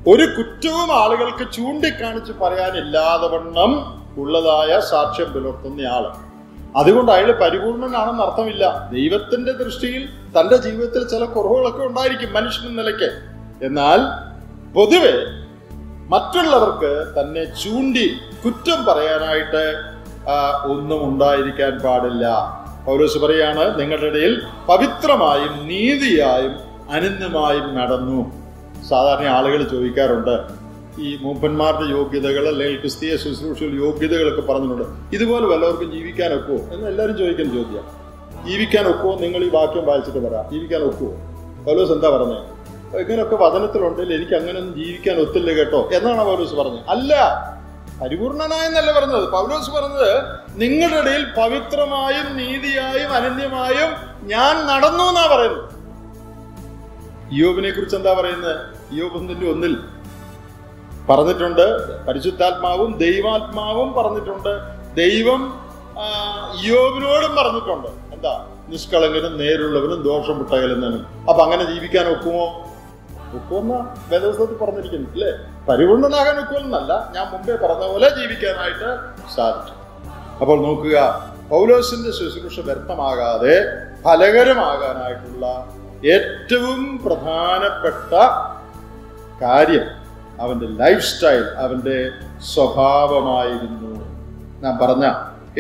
ഒരു കുറ്റവും ആളുകൾക്ക് ചൂണ്ടിക്കാണിച്ച് പറയാനില്ലാതെ വണ്ണം ഉള്ളതായ സാക്ഷ്യം പുലർത്തുന്നയാൾ അതുകൊണ്ട് അയാൾ പരിപൂർണനാണെന്ന് അർത്ഥമില്ല. ദൈവത്തിന്റെ ദൃഷ്ടിയിൽ തന്റെ ജീവിതത്തിൽ ചില കുറവുകളൊക്കെ ഉണ്ടായിരിക്കും മനുഷ്യൻ നിലയ്ക്ക്. എന്നാൽ പൊതുവെ മറ്റുള്ളവർക്ക് തന്നെ ചൂണ്ടി കുറ്റം പറയാനായിട്ട് ഒന്നും ഉണ്ടായിരിക്കാൻ പാടില്ല. പൗലോസ് പറയാണ് നിങ്ങളുടെ ഇടയിൽ പവിത്രമായും നീതിയായും അനന്യമായും നടന്നു. സാധാരണ ആളുകൾ ചോദിക്കാറുണ്ട് ഈ മൂപ്പന്മാരുടെ യോഗ്യതകൾ അല്ലെങ്കിൽ ക്രിസ്തീയ ശുശ്രൂഷയിൽ യോഗ്യതകളൊക്കെ പറഞ്ഞിട്ടുണ്ട്. ഇതുപോലെ വല്ലവർക്കും ജീവിക്കാൻ ഒക്കുമോ എന്ന് എല്ലാവരും ചോദിക്കുന്ന ചോദ്യം ജീവിക്കാൻ ഒക്കുമോ നിങ്ങൾ ഈ വാക്യം വായിച്ചിട്ട് പറ. ജീവിക്കാൻ ഒക്കുമോ പൗലോസ് എന്താ പറഞ്ഞത് ഇങ്ങനെയൊക്കെ വചനത്തിലുണ്ടെങ്കിൽ എനിക്ക് അങ്ങനെയൊന്നും ജീവിക്കാൻ ഒത്തില്ല കേട്ടോ എന്നാണ് പൗലോസ് പറഞ്ഞത്. അല്ല പരിപൂർണനായെന്നല്ല പറഞ്ഞത്. പൗലോസ് പറഞ്ഞത് നിങ്ങളുടെ ഇടയിൽ പവിത്രമായും നീതിയായും അനന്യമായും ഞാൻ നടന്നു എന്നാ പറയുന്നത്. യോബിനെ കുറിച്ച് എന്താ പറയുന്നത് യോബിന്റെ ഒന്നിൽ പറഞ്ഞിട്ടുണ്ട് പരിശുദ്ധാത്മാവും ദൈവാത്മാവും പറഞ്ഞിട്ടുണ്ട് ദൈവം യോബിനോടും പറഞ്ഞിട്ടുണ്ട്. എന്താ? നിഷ്കളങ്കനും നേരുള്ളവനും ദോഷം വിട്ടകലുന്നവനും അപ്പൊ അങ്ങനെ ജീവിക്കാൻ ഒക്കുമോ? ഒക്കുമെന്ന വേദപുസ്തകത്തിൽ പറഞ്ഞിരിക്കുന്നു അല്ലേ? പരിപൂർണനാകാൻ ഒക്കുമെന്നല്ല ഞാൻ മുമ്പേ പറഞ്ഞ പോലെ ജീവിക്കാനായിട്ട് സാധിച്ചു അപ്പോൾ നോക്കുക പൗലോസിന്റെ ശുശ്രൂഷ വ്യർത്ഥമാകാതെ ഫലകരമാകാനായിട്ടുള്ള ഏറ്റവും പ്രധാനപ്പെട്ട കാര്യം അവന്റെ ലൈഫ് സ്റ്റൈൽ അവന്റെ സ്വഭാവമായിരുന്നു ഞാൻ പറഞ്ഞ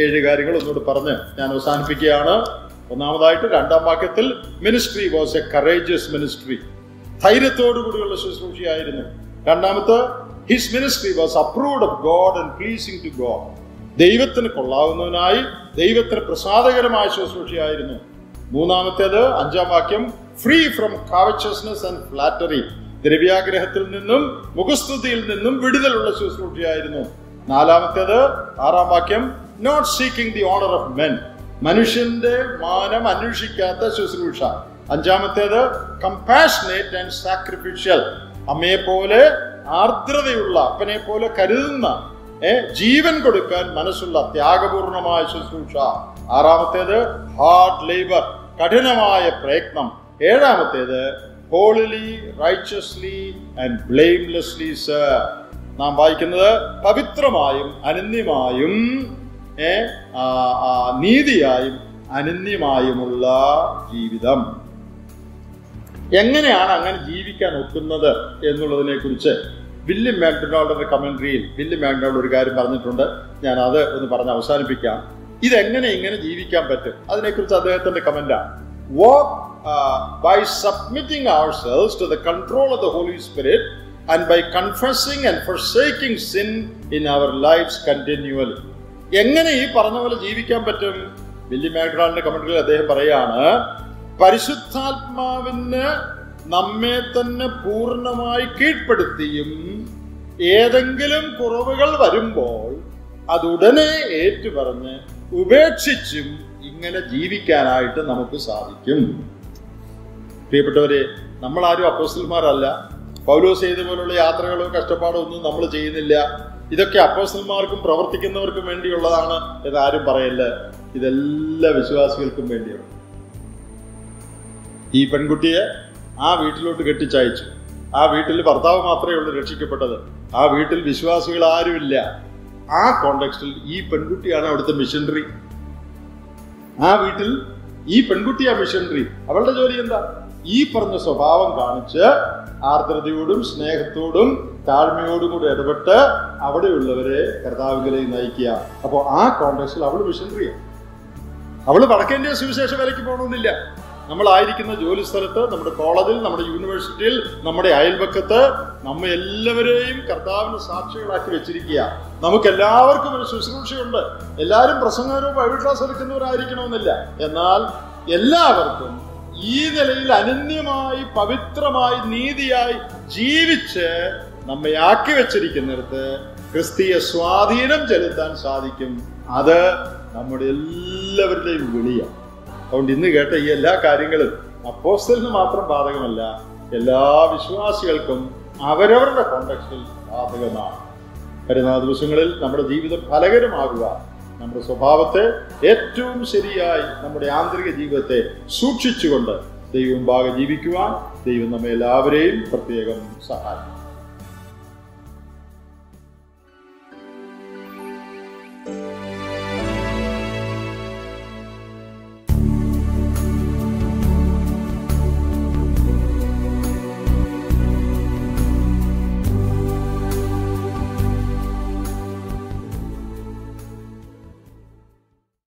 ഏഴ് കാര്യങ്ങൾ ഒന്നുകൂടി പറഞ്ഞ് ഞാൻ അവസാനിപ്പിക്കുകയാണ്. ഒന്നാമതായിട്ട് രണ്ടാം വാക്യത്തിൽ ministry was a courageous ministry ധൈര്യത്തോടു കൂടിയുള്ള ശുശ്രൂഷയായിരുന്നു. രണ്ടാമത്തെ his ministry was approved of God and pleasing to God ദൈവത്തിന് കൊള്ളാവുന്നതിനായി ദൈവത്തിന് പ്രസാദകരമായ ശുശ്രൂഷയായിരുന്നു. മൂന്നാമത്തേത് അഞ്ചാം വാക്യം free from covetousness and flattery ദ്രവ്യാഗ്രഹത്തിൽ നിന്നും മുഖസ്തുതിയിൽ നിന്നും വിടുതലുള്ള ശുശ്രൂഷയായിരുന്നു. നാലാമത്തേത് ആറാം വാക്യം not seeking the honour of men മനുഷ്യന്റെ മാനം അന്വേഷിക്കാത്ത ശുശ്രൂഷ. അഞ്ചാമത്തേത് കമ്പാഷനേറ്റ് ആൻഡ് സാക്രിഫിഷ്യൽ അമ്മയെ പോലെ ആർദ്രതയുള്ള അപ്പനെ പോലെ കരുതുന്ന ജീവൻ കൊടുക്കാൻ മനസ്സുള്ള ത്യാഗപൂർണമായ ശുശ്രൂഷ. ആറാമത്തേത് ഹാർഡ് ലേബർ കഠിനമായ പ്രയത്നം. ഏഴാമത്തേത് holily righteously and blamelessly sir നാം വായിക്കുന്നത് പവിത്രമായും അനന്യമായും നീതിയായും അനന്യമായുമുള്ള ജീവിതം. എങ്ങനെയാണ് അങ്ങനെ ജീവിക്കാൻ ഒക്കുന്നത് എന്നുള്ളതിനെ കുറിച്ച് വില്യം മാക്ഡൊണാൾഡിന്റെ കമന്ററിയിൽ വില്യം മാക്ഡൊണാൾഡ് ഒരു കാര്യം പറഞ്ഞിട്ടുണ്ട്. ഞാൻ അത് ഒന്ന് പറഞ്ഞ് അവസാനിപ്പിക്കാം. ഇതെങ്ങനെ ഇങ്ങനെ ജീവിക്കാൻ പറ്റും? അതിനെക്കുറിച്ച് അദ്ദേഹത്തിന്റെ കമന്റാണ് വാക്ക് uh, by submitting ourselves to the control of the Holy Spirit and by confessing and forsaking sin in our lives continually. എങ്ങനെ ഈ പറഞ്ഞ പോലെ ജീവിക്കാൻ പറ്റും ബില്ലി മാഗ്രാളിന്റെ കമന്ററിയിൽ അദ്ദേഹം പറയാണ് പരിശുദ്ധാത്മാവിന് നമ്മെ തന്നെ പൂർണമായി കീഴ്പ്പെടുത്തിയും ഏതെങ്കിലും കുറവുകൾ വരുമ്പോൾ അതുടനെ ഏറ്റുപറഞ്ഞ് ഉപേക്ഷിച്ചും ഇങ്ങനെ ജീവിക്കാനായിട്ട് നമുക്ക് സാധിക്കും. പ്രിയപ്പെട്ടവരെ നമ്മൾ ആരും അപ്പോസ്റ്റൽമാരല്ല. പൗലോസ് ചെയ്ത പോലുള്ള യാത്രകളോ കഷ്ടപ്പാടോ ഒന്നും നമ്മൾ ചെയ്യുന്നില്ല. ഇതൊക്കെ അപ്പോസ്റ്റൽമാർക്കും പ്രവർത്തിക്കുന്നവർക്കും വേണ്ടിയുള്ളതാണ് എന്ന് ആരും പറയല്ല. ഇതെല്ലാ വിശ്വാസികൾക്കും വേണ്ടിയാണ്. ഈ പെൺകുട്ടിയെ ആ വീട്ടിലോട്ട് കെട്ടിച്ചയച്ചു. ആ വീട്ടിൽ ഭർത്താവ് മാത്രമേ ഉള്ളൂ രക്ഷിക്കപ്പെട്ടത്. ആ വീട്ടിൽ വിശ്വാസികൾ ആരുമില്ല. ആ കോണ്ടെക്സ്റ്റിൽ ഈ പെൺകുട്ടിയാണ് അവിടുത്തെ മിഷനറി ആ വീട്ടിൽ ഈ പെൺകുട്ടിയാ മിഷണറി അവളുടെ ജോലി എന്താ? ഈ പറഞ്ഞ സ്വഭാവം കാണിച്ച് ആർദ്രതയോടും സ്നേഹത്തോടും താഴ്മയോടും കൂടി ഇടപെട്ട് അവിടെയുള്ളവരെ കർത്താവിലേക്ക് നയിക്കുക. അപ്പോൾ ആ കോണ്ടെക്സ്റ്റിൽ അവൾ മിഷണറിയാണ് അവൾ വടക്കേന്ത്യ സുവിശേഷ വിലയ്ക്ക് പോകണമെന്നില്ല നമ്മളായിരിക്കുന്ന ജോലി സ്ഥലത്ത് നമ്മുടെ കോളേജിൽ നമ്മുടെ യൂണിവേഴ്സിറ്റിയിൽ നമ്മുടെ അയൽപക്കത്ത് നമ്മ എല്ലാവരെയും കർത്താവിന് സാക്ഷികളാക്കി വെച്ചിരിക്കുക. നമുക്ക് എല്ലാവർക്കും ഒരു ശുശ്രൂഷയുണ്ട്. എല്ലാവരും പ്രസംഗകരും പ്രൈവറ്റ് ക്ലാസ് എടുക്കുന്നവരായിരിക്കണമെന്നില്ല എന്നാൽ എല്ലാവർക്കും ഈ നിലയിൽ അനന്യമായി പവിത്രമായി നീതിയായി ജീവിച്ച് നമ്മെ ആക്കി വെച്ചിരിക്കുന്നിടത്ത് ക്രിസ്തീയ സ്വാധീനം ചെലുത്താൻ സാധിക്കും. അത് നമ്മുടെ എല്ലാവരുടെയും വിളിയാണ്. അതുകൊണ്ട് ഇന്ന് കേട്ട ഈ എല്ലാ കാര്യങ്ങളും അപ്പോസ്റ്റലിന് മാത്രം ബാധകമല്ല എല്ലാ വിശ്വാസികൾക്കും അവരവരുടെ കോണ്ടക്സ്റ്റിൽ ബാധകമാണ്. വരുന്ന ദിവസങ്ങളിൽ നമ്മുടെ ജീവിതം ഫലകരമാകുക. നമ്മുടെ സ്വഭാവത്തെ ഏറ്റവും ശരിയായി നമ്മുടെ ആന്തരിക ജീവിതത്തെ സൂക്ഷിച്ചുകൊണ്ട് ദൈവം ഭാഗം ജീവിക്കുവാൻ ദൈവം നമ്മെ എല്ലാവരെയും പ്രത്യേകം സഹായിക്കും.